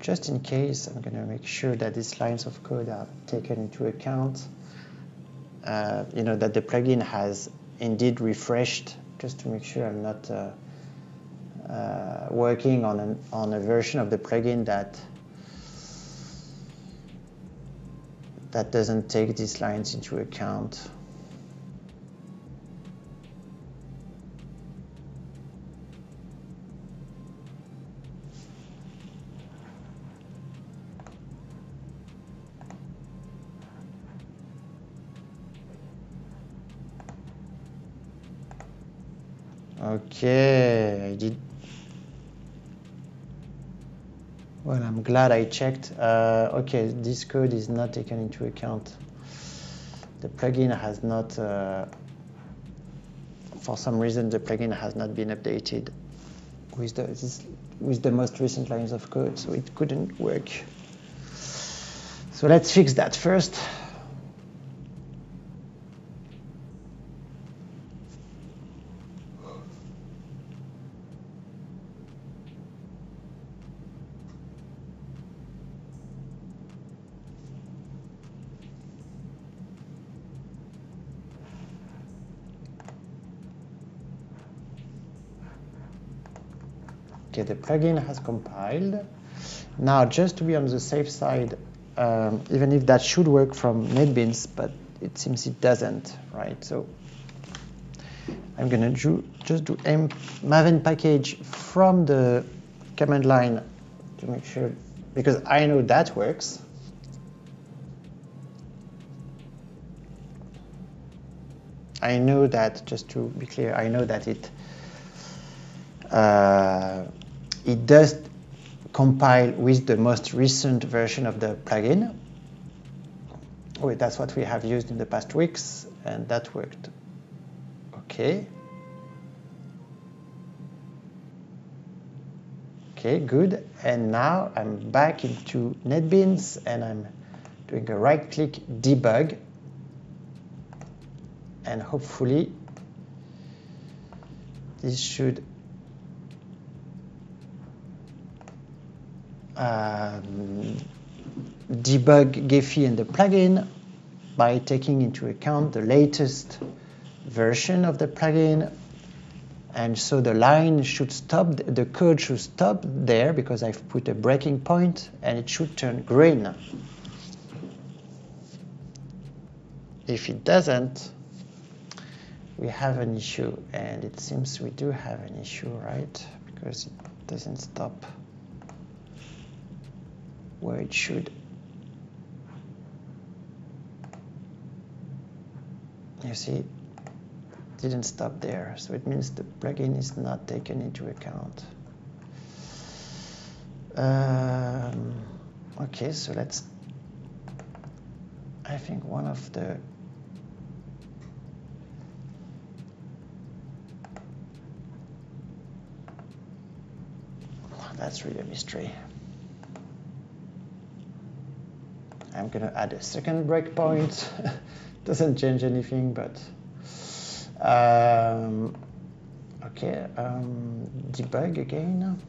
Just in case, I'm gonna make sure that these lines of code are taken into account. Uh, you know, that the plugin has indeed refreshed, just to make sure I'm not uh, uh, working on, an, on a version of the plugin that that doesn't take these lines into account. Okay, I did. Well, I'm glad I checked. Uh, okay, this code is not taken into account. The plugin has not, uh, for some reason, the plugin has not been updated with the, this, with the most recent lines of code, so it couldn't work. So let's fix that first. Okay, the plugin has compiled. Now, just to be on the safe side, um, even if that should work from NetBeans, but it seems it doesn't, right? So I'm going to just do maven package from the command line to make sure, because I know that works. I know that, just to be clear, I know that it uh, it does compile with the most recent version of the plugin. That's what we have used in the past weeks, and that worked. Okay. Okay, good. And now I'm back into NetBeans and I'm doing a right click debug. And hopefully this should um, debug Gephi and the plugin by taking into account the latest version of the plugin and so the line should stop, the code should stop there because I've put a breaking point and it should turn green. If it doesn't, we have an issue and it seems we do have an issue, right? Because it doesn't stop where it should. You see, didn't stop there. So it means the plugin is not taken into account. Um, okay, so let's, I think one of the that's really a mystery. I'm going to add a second breakpoint. Doesn't change anything, but um, okay, um, debug again.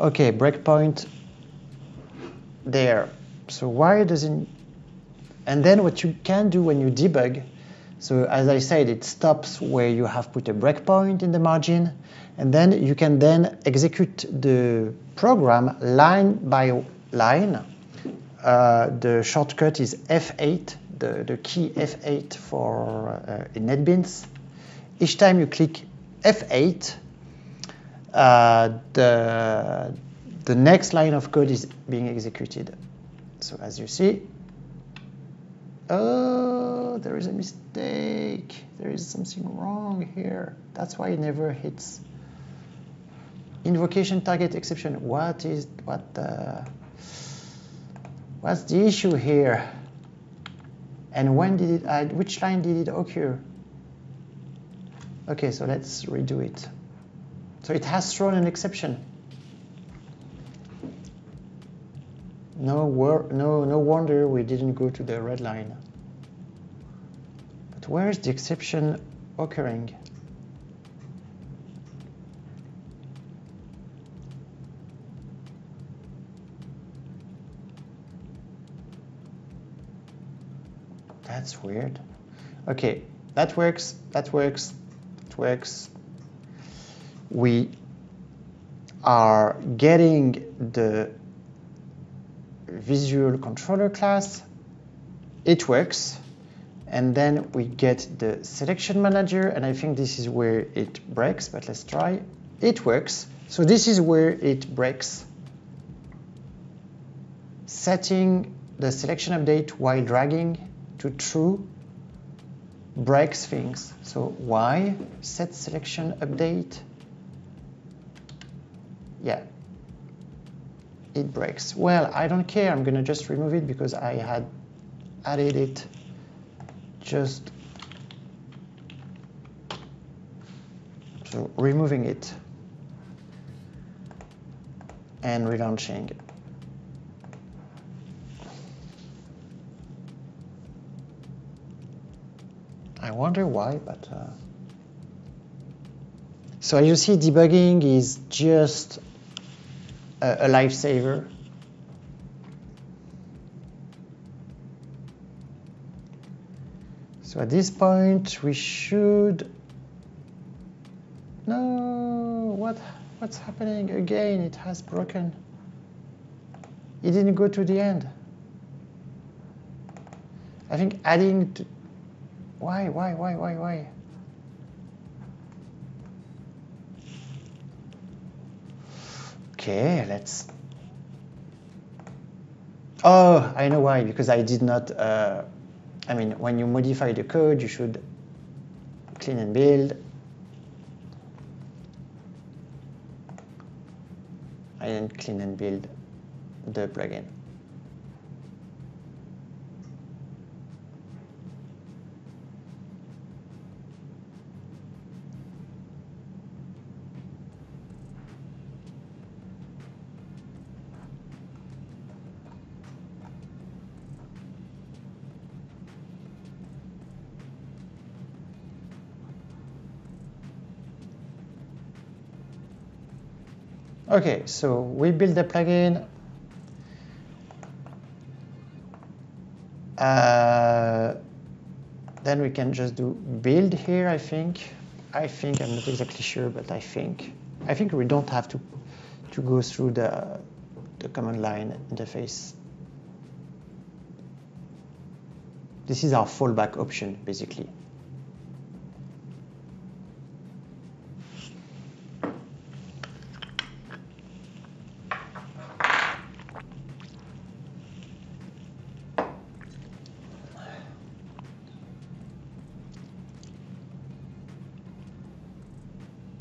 Okay, breakpoint there. So why doesn't, and then what you can do when you debug, so as I said, it stops where you have put a breakpoint in the margin, and then you can then execute the program line by line. Uh, the shortcut is F8, the, the key F8 for uh, in NetBeans. Each time you click F8, uh, the the next line of code is being executed. So as you see, oh, there is a mistake. There is something wrong here. That's why it never hits. Invocation target exception. What is, what the, what's the issue here? And when did it, uh, which line did it occur? Okay, so let's redo it. So it has thrown an exception. No, no, no wonder we didn't go to the red line. But where is the exception occurring? That's weird. Okay, that works, that works, it works. We are getting the visual controller class, it works, and then we get the selection manager, and I think this is where it breaks, but let's try. It works, so this is where it breaks. Setting the selection update while dragging to true breaks things. So why set selection update? Yeah, it breaks. Well, I don't care. I'm going to just remove it because I had added it just so removing it and relaunching. I wonder why, but uh, so you see debugging is just a, a lifesaver. So at this point, we should... No, what, what's happening? Again, it has broken. It didn't go to the end. I think adding... To... Why, why, why, why, why? Okay, let's Oh, I know why, because I did not, uh, I mean, when you modify the code, you should clean and build. I didn't clean and build the plugin. Okay, so we build the plugin. Uh, then we can just do build here, I think. I think, I'm not exactly sure, but I think. I think we don't have to, to go through the, the command line interface. This is our fallback option, basically.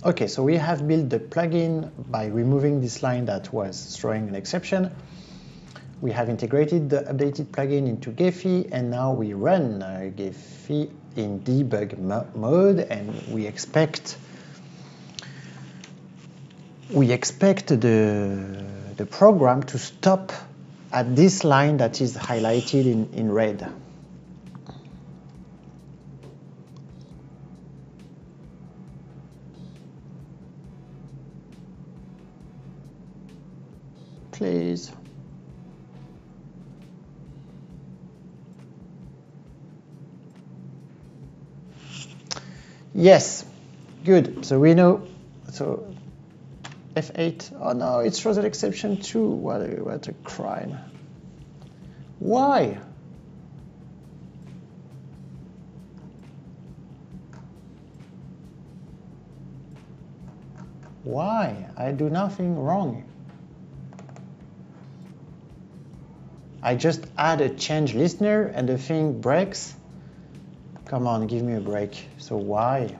Okay, so we have built the plugin by removing this line that was throwing an exception. We have integrated the updated plugin into Gephi, and now we run uh, Gephi in debug mo mode, and we expect we expect the the program to stop at this line that is highlighted in, in red. Yes, good. So we know, so F8, oh no, it throws an exception too. What a, what a crime. Why? Why? I do nothing wrong. I just add a change listener and the thing breaks. Come on, give me a break. So why?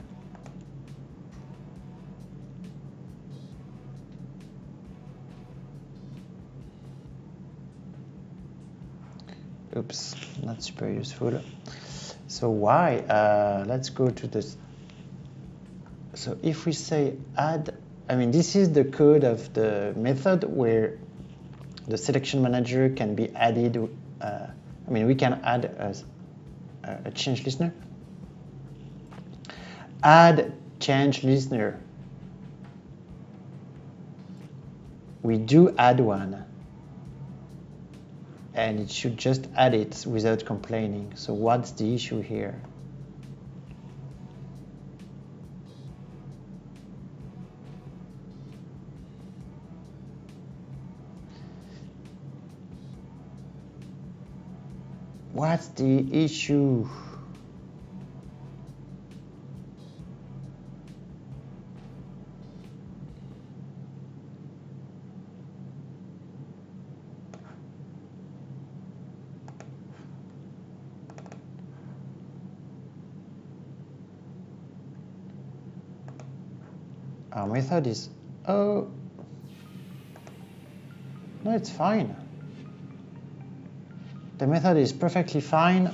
Oops, not super useful. So why? Uh, let's go to this. So if we say add, I mean, this is the code of the method where the selection manager can be added. Uh, I mean, we can add a, Uh, a change listener. Add change listener. We do add one. And it should just add it without complaining. So what's the issue here? What's the issue? Our method is, oh, no, it's fine. The method is perfectly fine.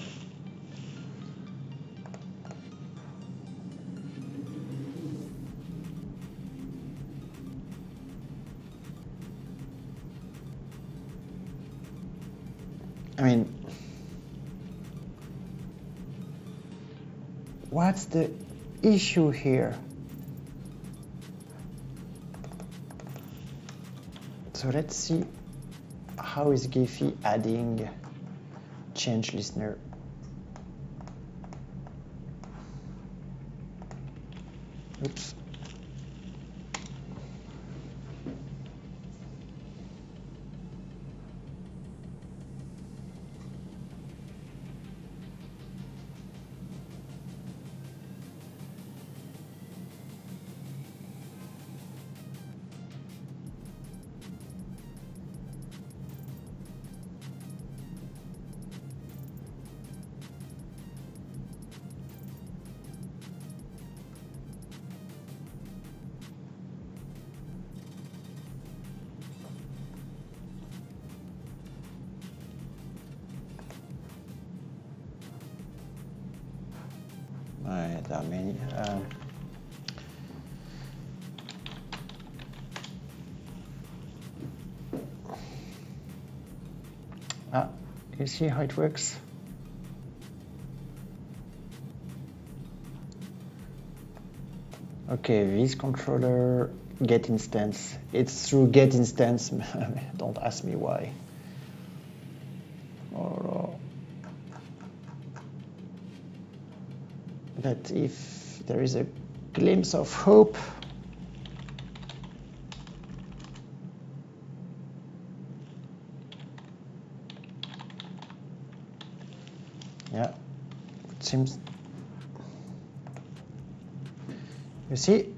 I mean, what's the issue here? So let's see how is Gephi adding change listener. There are. Um, ah, you see how it works? Okay, this controller get instance. It's through get instance. Don't ask me why. Or, but if there is a glimpse of hope, yeah, it seems You see?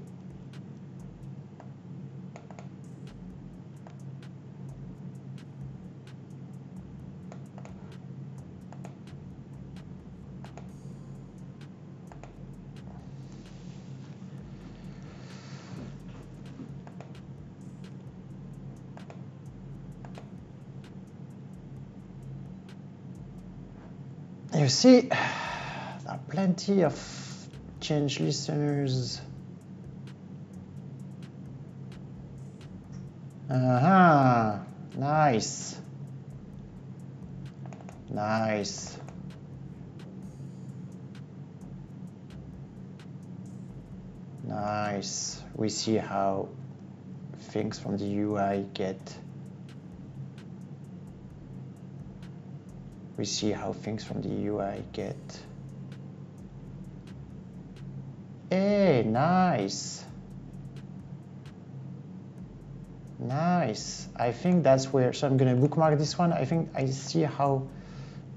You see, there are plenty of change listeners Uh-huh. Nice. Nice. Nice. We see how things from the UI get we see how things from the UI get Hey, nice. Nice. I think that's where, so I'm going to bookmark this one. I think I see how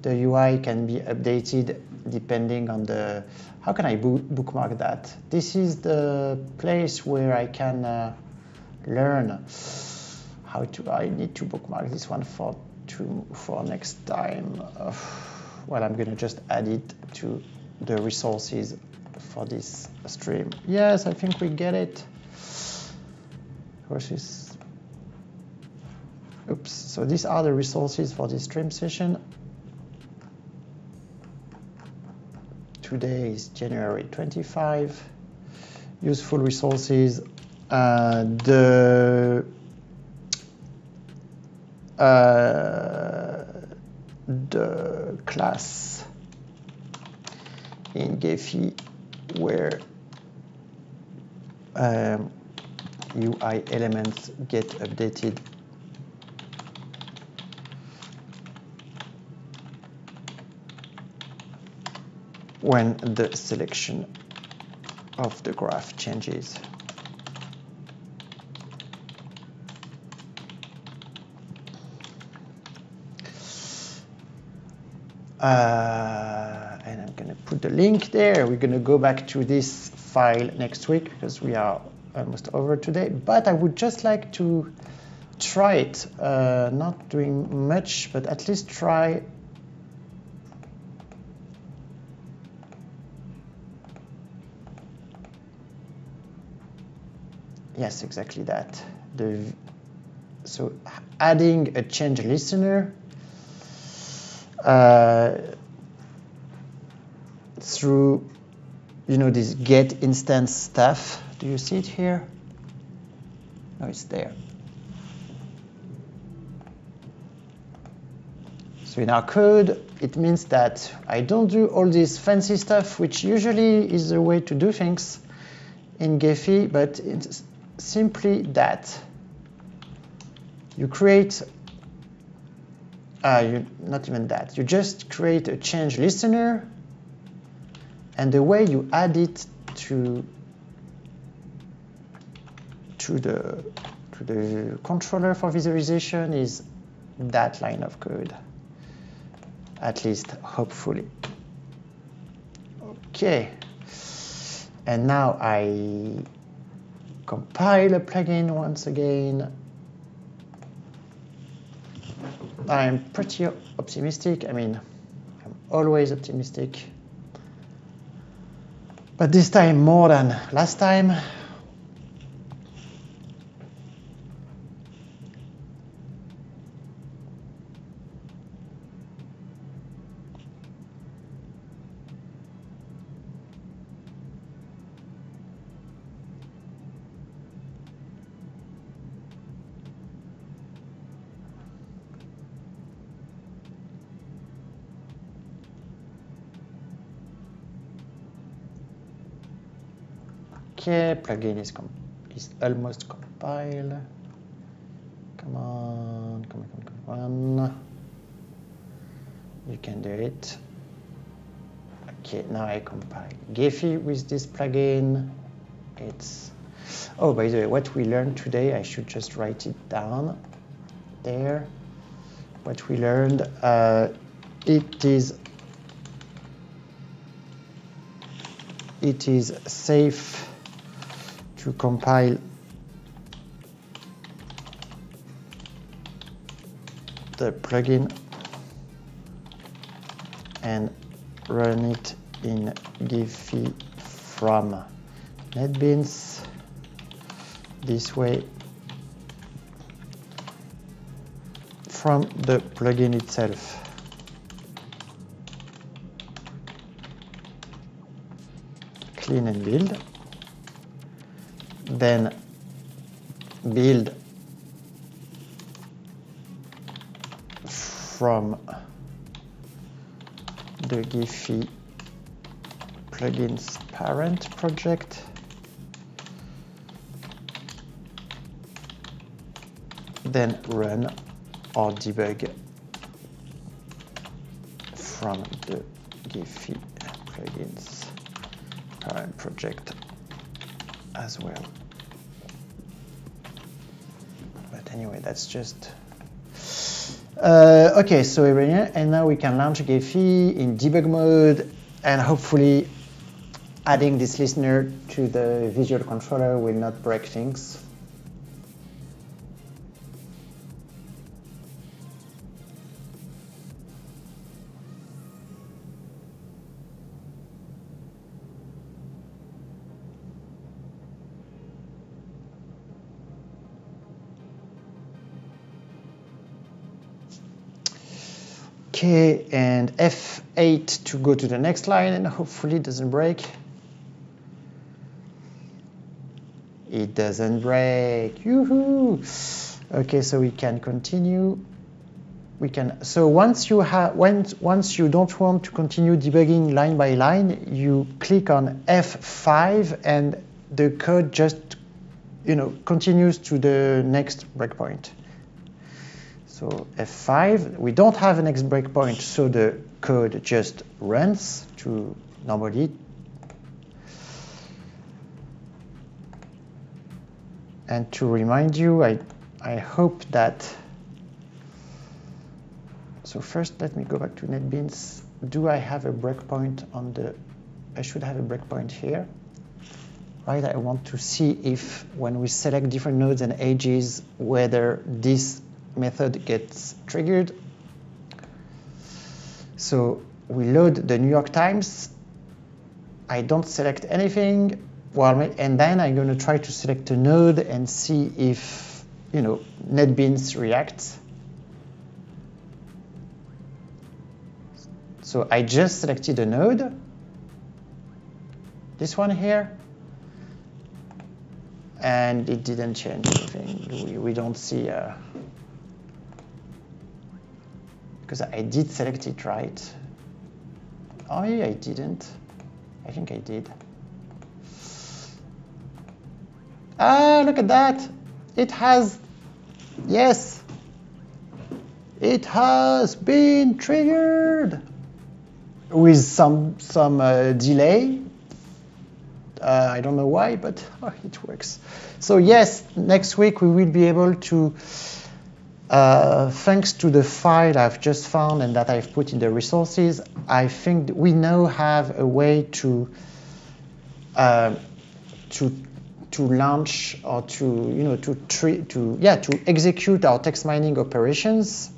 the UI can be updated depending on the, how can I bookmark that? This is the place where I can uh, learn how to, I need to bookmark this one for, to, for next time. Uh, well, I'm to just add it to the resources for this stream. Yes, I think we get it. Versus Oops, so these are the resources for this stream session. Today is January 25. Useful resources. Uh, the the class in Gephi where um, UI elements get updated when the selection of the graph changes. Uh, and I'm going to put the link there. We're going to go back to this file next week because we are almost over today. But I would just like to try it, uh, not doing much, but at least try Yes, exactly that. The, so adding a change listener uh, through, you know, this get instance stuff. Do you see it here? No, it's there. So in our code, it means that I don't do all this fancy stuff, which usually is the way to do things in Gephi, but it's simply that you create, uh, you, not even that, you just create a change listener and the way you add it to, to, the, to the controller for visualization is that line of code, at least hopefully. Okay, and now I compile a plugin once again. I'm pretty optimistic. I mean, I'm always optimistic. But this time more than last time. Okay, plugin is, is almost compiled. Come on, come on, come on, come on. You can do it. Okay, now I compile Gephi with this plugin. It's, oh, by the way, what we learned today, I should just write it down there. What we learned, uh, it is it is safe to compile the plugin and run it in Gephi from NetBeans. This way, from the plugin itself. Clean and build. Then build from the Gephi plugins parent project. Then run or debug from the Gephi plugins parent project as well. Anyway, that's just uh, okay, so here, and now we can launch Gephi in debug mode, and hopefully adding this listener to the visual controller will not break things. Okay, and F8 to go to the next line and hopefully it doesn't break. It doesn't break. Yoo-hoo! Okay, so we can continue. We can. So once you have, once once you don't want to continue debugging line by line, you click on F5 and the code just, you know, continues to the next breakpoint. So F5, we don't have an X breakpoint, so the code just runs to normally. And to remind you, I, I hope that, so first let me go back to NetBeans. Do I have a breakpoint on the, I should have a breakpoint here. Right, I want to see if when we select different nodes and edges, whether this method gets triggered. So we load the New York Times. I don't select anything. Well, and then I'm going to try to select a node and see if, you know, NetBeans reacts. So I just selected a node, this one here, and it didn't change anything. We, we don't see a, because I did select it right. Oh, yeah, I didn't. I think I did. Ah, look at that. It has, yes, it has been triggered with some, some uh, delay. Uh, I don't know why, but oh, it works. So yes, next week we will be able to uh, thanks to the file I've just found and that I've put in the resources, I think we now have a way to uh, to to launch or to you know to treat to yeah to execute our text mining operations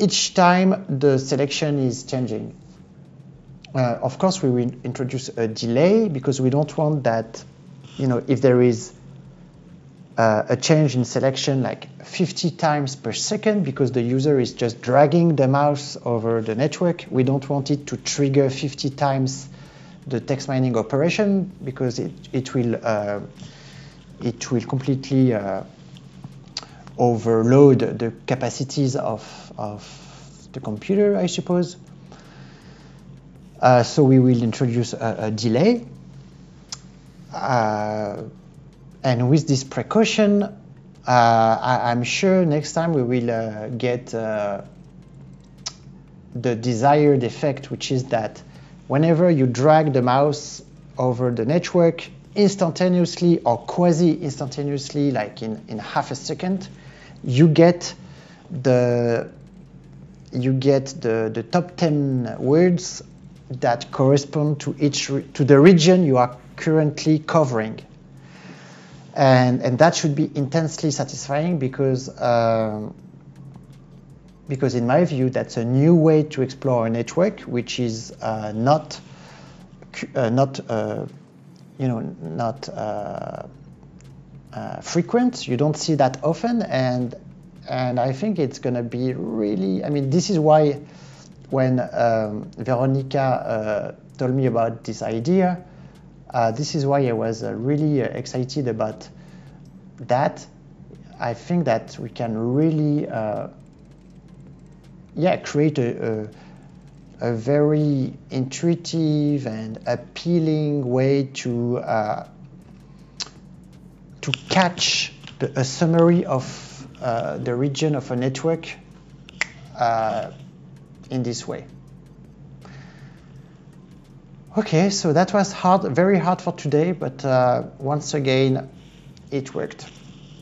each time the selection is changing. Uh, of course, we will introduce a delay because we don't want that you know if there is uh, a change in selection like 50 times per second because the user is just dragging the mouse over the network. We don't want it to trigger 50 times the text mining operation because it, it will uh, it will completely uh, overload the capacities of, of the computer, I suppose. Uh, so we will introduce a, a delay uh, and with this precaution, uh, I, am sure next time we will uh, get uh, the desired effect, which is that whenever you drag the mouse over the network instantaneously or quasi-instantaneously, like in, in half a second, you get the you get the, the top 10 words that correspond to each to the region you are currently covering. And, and that should be intensely satisfying because, um, because in my view, that's a new way to explore a network, which is uh, not, uh, not uh, you know, not uh, uh, frequent. You don't see that often, and and I think it's going to be really. I mean, this is why when um, Veronica uh, told me about this idea, uh, this is why I was uh, really uh, excited about that. I think that we can really, uh, yeah, create a, a, a, very intuitive and appealing way to uh, to catch the, a summary of the region of a network in this way. Okay, so that was hard, very hard for today, but uh, once again, it worked.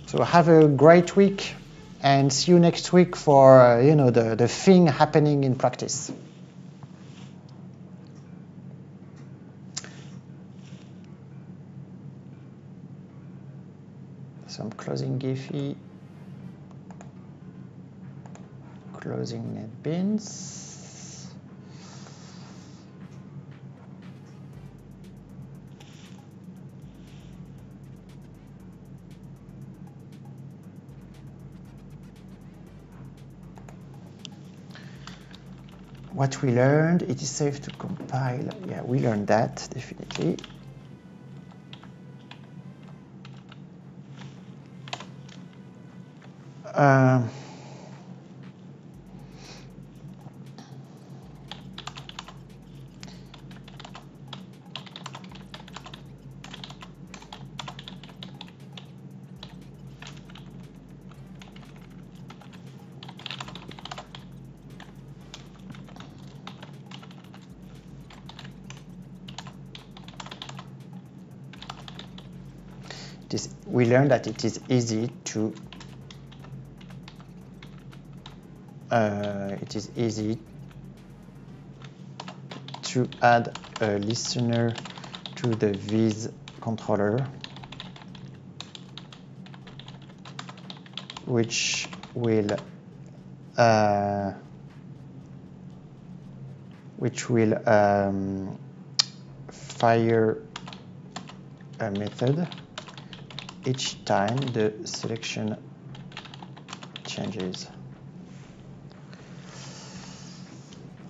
So have a great week and see you next week for uh, you know the, the thing happening in practice. So I'm closing Gephi, closing NetBeans. What we learned, it is safe to compile. Yeah, we learned that, definitely. Uh, we learned that it is easy to uh, it is easy to add a listener to the Viz controller which will uh, which will um, fire a method each time the selection changes.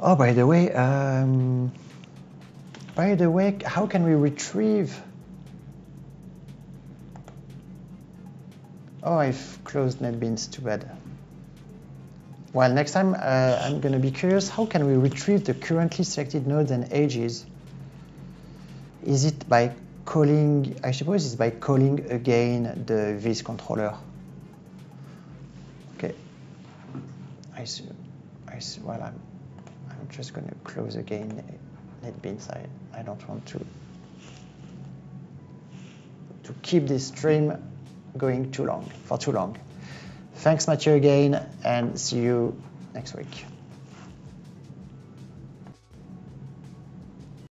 Oh, by the way, um, by the way, how can we retrieve? Oh, I've closed NetBeans, too bad. Well, next time uh, I'm going to be curious, how can we retrieve the currently selected nodes and edges? Is it by calling, I suppose it's by calling again the Viz controller. Okay. I see, I well, I'm, I'm just going to close again NetBeans. I, I don't want to, to keep this stream going too long, for too long. Thanks, Mathieu, again, and see you next week.